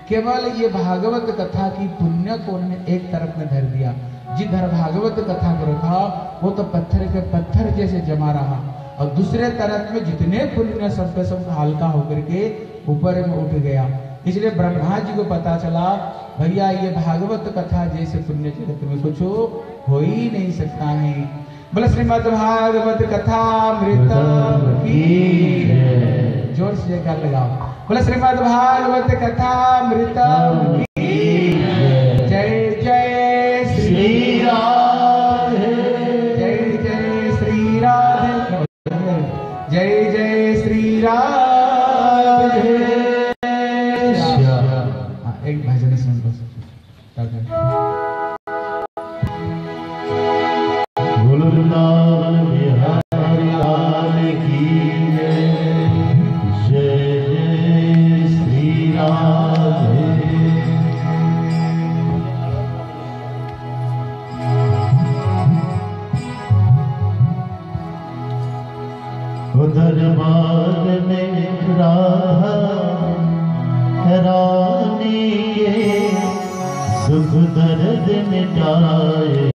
केवल ये भागवत कथा की पुण्य को उन्होंने एक तरफ़ में धर दिया। जिधर भागवत कथा को रखा, वो तो पत्थर के पत्थर जैसे जमा रहा। और दूसरे तरफ़ में जितने पुण्य सब के सब हल्का होकर के ऊपर में उठ गया। इसलिए ब्रह्मा जी को पता चला भैया, ये भागवत कथा जैसे पुण्य जगत में कुछ हो ही नहीं सकता है। बोले श्रीमद भागवत कथा मृत ज़ोर से जयकार लगाओ। बोले श्रीमद भागवत कथा मृतम वृंदावन मिटाए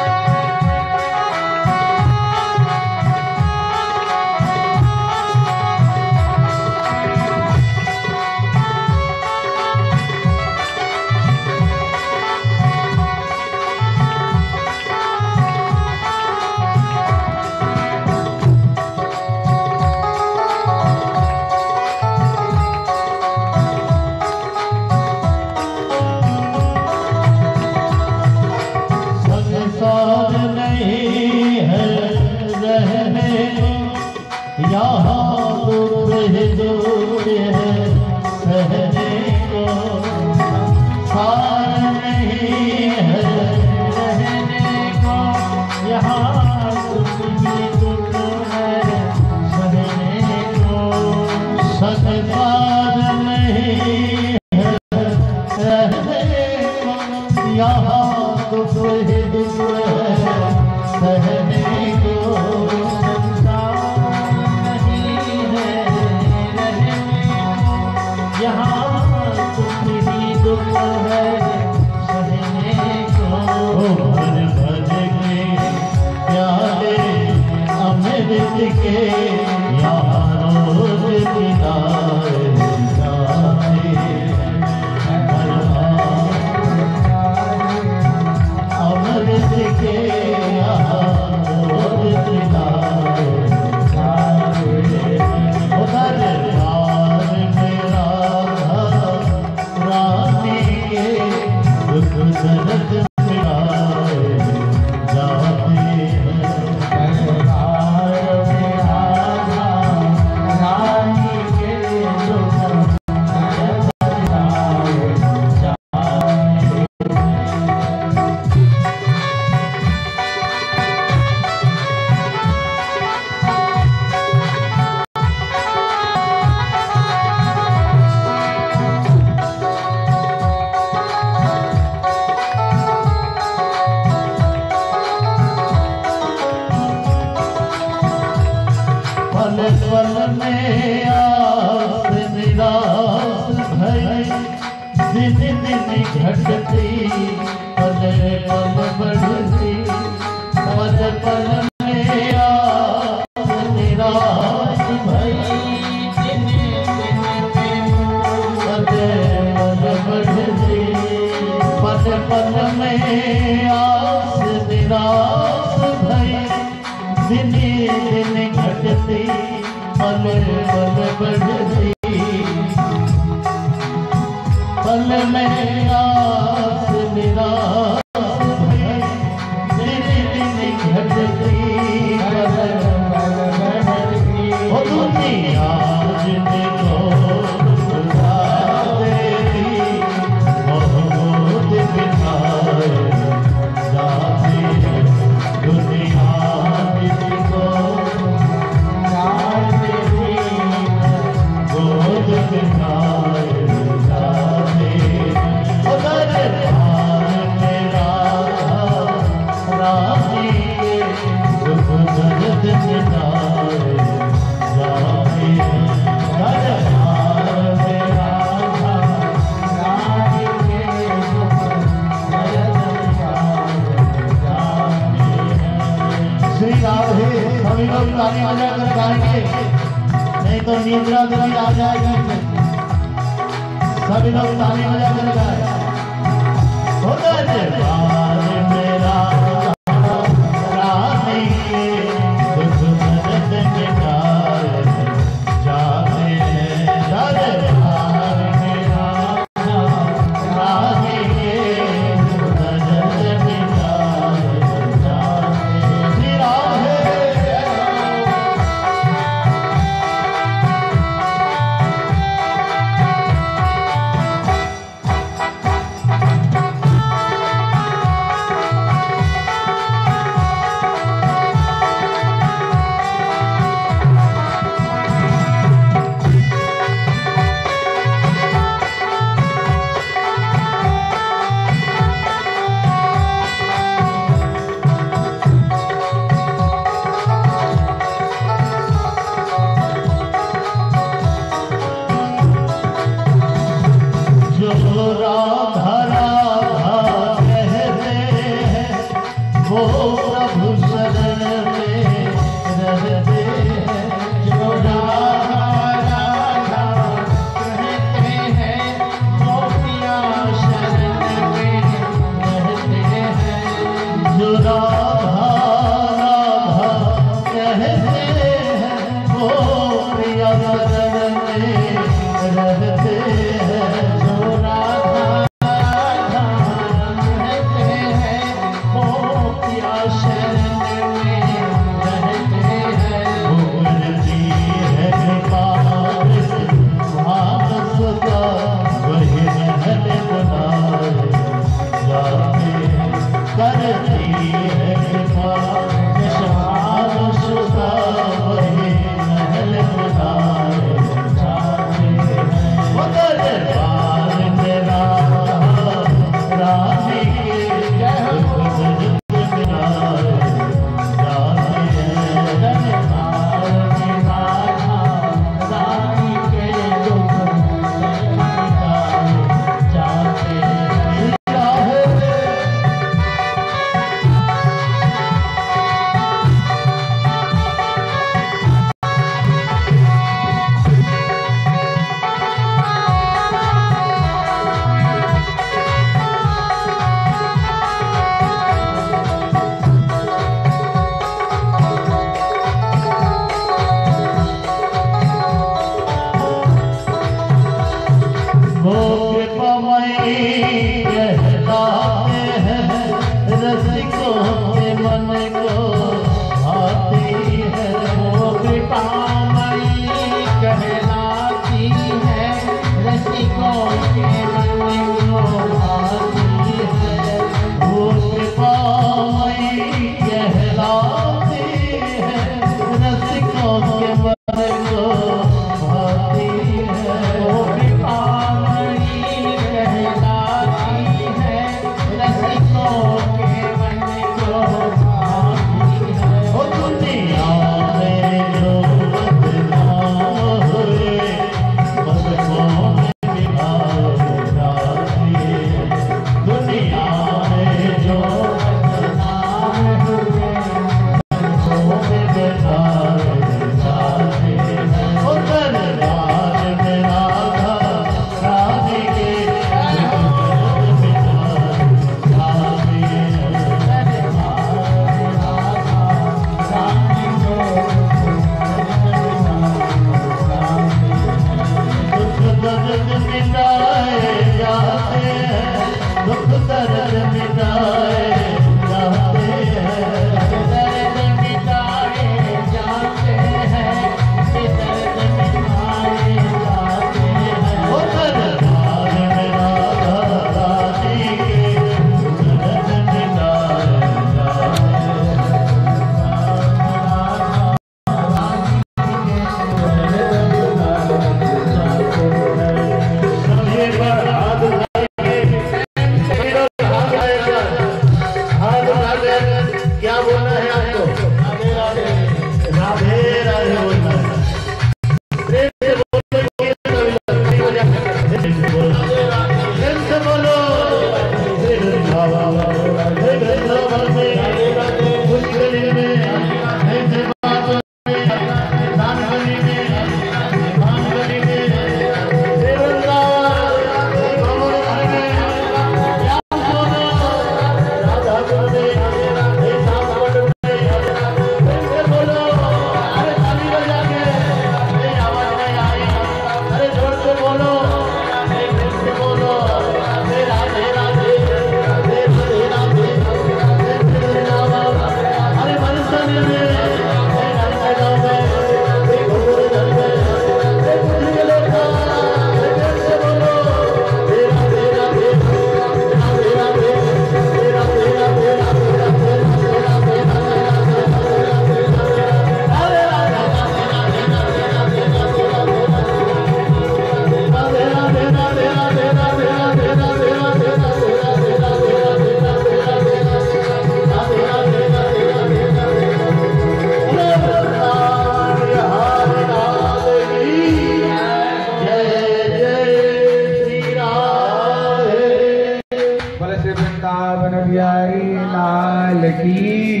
लाल की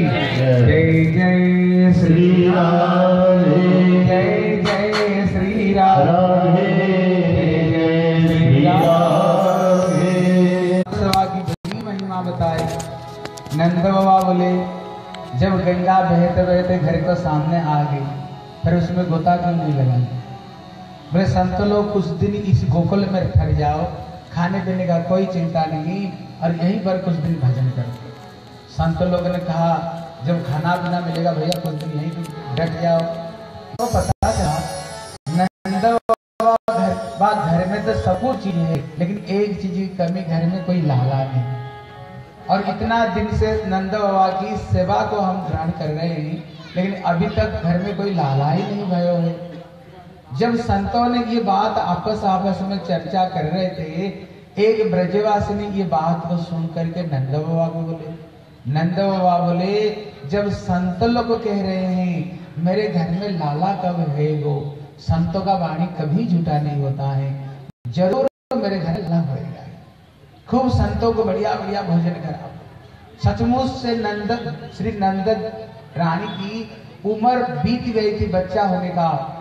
जय जय श्री राम जय जय श्री राम सभा की महिमा बताए नंद बाबा बोले जब गंगा बहते बहते घर को सामने आ गई फिर उसमें गोता नहीं लगा। बोले संत लोग कुछ दिन इस गोकुल में ठहर जाओ खाने पीने का कोई चिंता नहीं और यहीं पर कुछ दिन भजन करो। संत लोगों ने कहा, जब खाना पीना मिलेगा भैया, कुछ दिन यहीं डट जाओ। तो पता चला नंद घर में तो सब कुछ चीज़ है, लेकिन एक चीज़ की कमी घर में कोई लाला नहीं। और इतना दिन से नंद बाबा की सेवा को हम ग्रहण कर रहे हैं, लेकिन अभी तक घर में कोई लाला ही नहीं भयो है जब संतों ने ये बात आपस आपस में चर्चा कर रहे थे, एक ब्रजवासी ने ये बात को सुन करके नंद बाबा को बोले नंद बाबा बोले, जब संत लोग कह रहे हैं, मेरे घर में लाला कब है वो? संतों का वाणी कभी झूठा नहीं होता है। ज़रूर मेरे घर लाला होएगा। खूब संतों को बढ़िया बढ़िया भोजन कराओ सचमुच से नंद, श्री नंद रानी की उम्र बीत गई थी बच्चा होने का।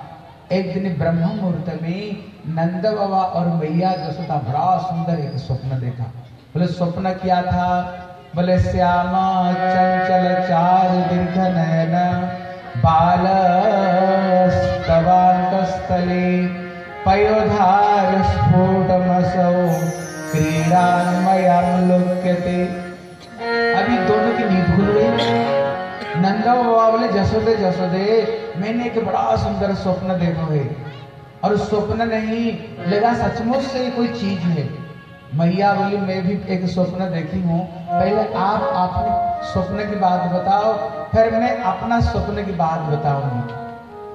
एक दिन ब्रह्म मुहूर्त में नंद बाबा और मैया जसोदा बड़ा सुंदर एक स्वप्न देखा। बोले, स्वप्न क्या था? बोले, श्यामा, चंचल चार दीर्घ नयन, बाल स्तवांतस्थले पयोधार स्फोटमसौ क्रीडान्मयालोक्यते अभी दोनों की नींद खुल गई। नंदा बाबा बोले, जसोदे जसोदे, मैंने एक बड़ा सुंदर स्वप्न देखा है। और स्वप्न नहीं, लगा सचमुच से कोई चीज़ है। मैया बोली मैं भी एक स्वप्न देखी हूँ। पहले आप अपने स्वप्न की बात बताओ, फिर मैं अपना स्वप्न की बात बताऊँगी।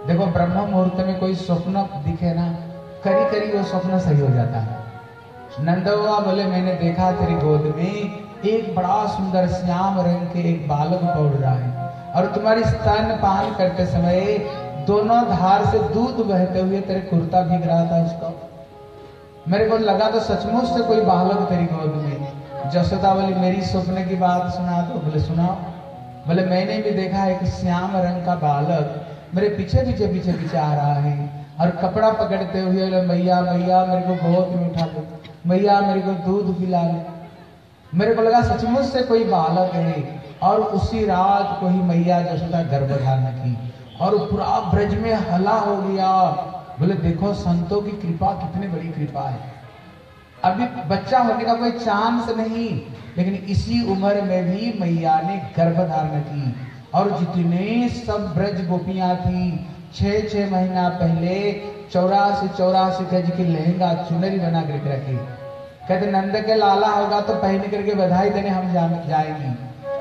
देखो, ब्रह्म मुहूर्त में कोई स्वप्न दिखे ना करी करी वो स्वप्न सही हो जाता है। नंदवा बोले, मैंने देखा तेरी गोद में एक बड़ा सुंदर श्याम रंग के एक बालक दौड़ रहा है। और तुम्हारी स्तन पान करते समय दोनों धार से दूध बहते हुए तेरे कुर्ता भीग रहा था उसका। मेरे को लगा तो सचमुच से कोई बालक तेरी गोद में। जसोदा बोली, मेरी स्वप्न की बात सुना दो बोले, सुनाओ। बोले, मैंने भी देखा एक श्याम रंग का बालक मेरे पीछे पीछे पीछे पीछे आ रहा है और कपड़ा पकड़ते हुए बोले, मैया मैया, मेरे को बहुत में उठा मैया, मेरे को दूध पिला ले मेरे को लगा, सचमुच से कोई बालक है और उसी रात को ही मैया जसोदा गर्भधारण की और पूरा ब्रज में हला हो गया। बोले, देखो, संतों की कृपा कितनी बड़ी कृपा है। अभी बच्चा होने का कोई चांस नहीं, लेकिन इसी उम्र में भी मैया ने गर्भ धारण की और जितने सब ब्रज गोपियाँ थी छह छह महीना पहले चौरासी चौरासी गज की लहंगा, चुनरी बना करके रखी। कहते, नंद के लाला होगा तो पहन करके बधाई देने हम जाएँगी।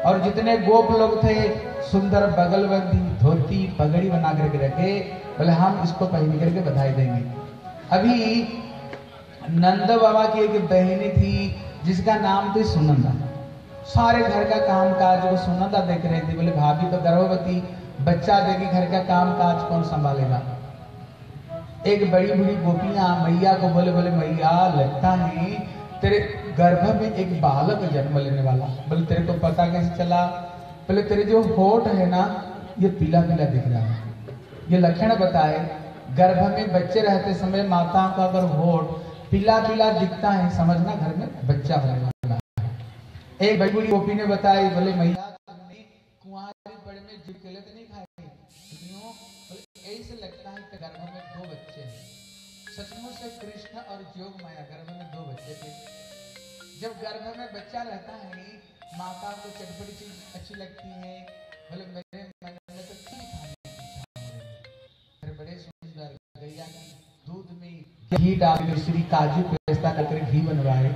और जितने गोप लोग थे, सुंदर बगलबंदी धोती, पगड़ी बना करके रखे, बोले, हम इसको पहन करके बधाई देंगे। अभी नंद बाबा की एक बहनी थी, जिसका नाम थी सुनंदा। सारे घर का काम काज वो सुनंदा देख रही थी। बोले, भाभी तो गर्भवती, बच्चा देगी घर का काम काज कौन संभालेगा? एक बड़ी बड़ी गोपियाँ मैया को बोले बोले, मैया, लगता है, तेरे गर्भ में एक बालक जन्म लेने वाला। बोले, तेरे को पता कैसे चला? बोले, तेरे जो होठ है ना, ये पीला पीला दिख रहा है। ये लक्षण बताए, गर्भ में बच्चे रहते समय माताओं का अगर होठ पीला पीला दिखता है, समझना घर में बच्चा होने वाला है। एक बड़ी गोपी ने बताई, बोले, महिला कुंवारी तो नहीं क्यों ऐसे लगता है कि गर्भ में दो बच्चे हैं। सचमुच कृष्ण और जोग माया गर्भ में दो बच्चे थे। जब गर्भ में बच्चा रहता है, माता को चटपटी चीज़ अच्छी लगती है, बोले, मेरे, मन में तो खीर खाने की बड़े सुंदर, गैया दूध में घी डाल के श्री काजू पेस्ता करके घी बनवाए,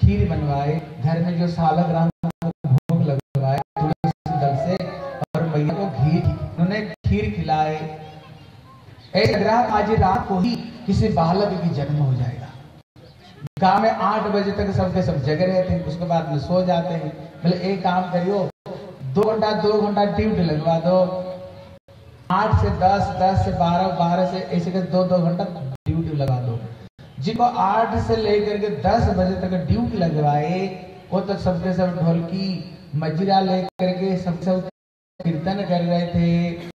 खीर बनवाए, घर में जो सालक राम भोग लगवाए तुलसी दल से, और मैया को घी, उन्होंने खीर खिलाए। ऐसे लग रहा आज रात को ही किसी बालक की जन्म हो जाएगा। गाँव में आठ बजे तक सबके सब जगे रहते हैं, उसके बाद में सो जाते हैं। बोले, एक काम करियो, दो घंटा दो घंटा ड्यूटी लगवा दो। आठ से दस दस से बारह बारह से ऐसे कर दो दो घंटा ड्यूटी लगा दो। जिनको आठ से लेकर के दस बजे तक ड्यूटी लगवाए, वो तो सबके सब ढोलकी मजरा लेकर के सब सब कीर्तन कर रहे थे।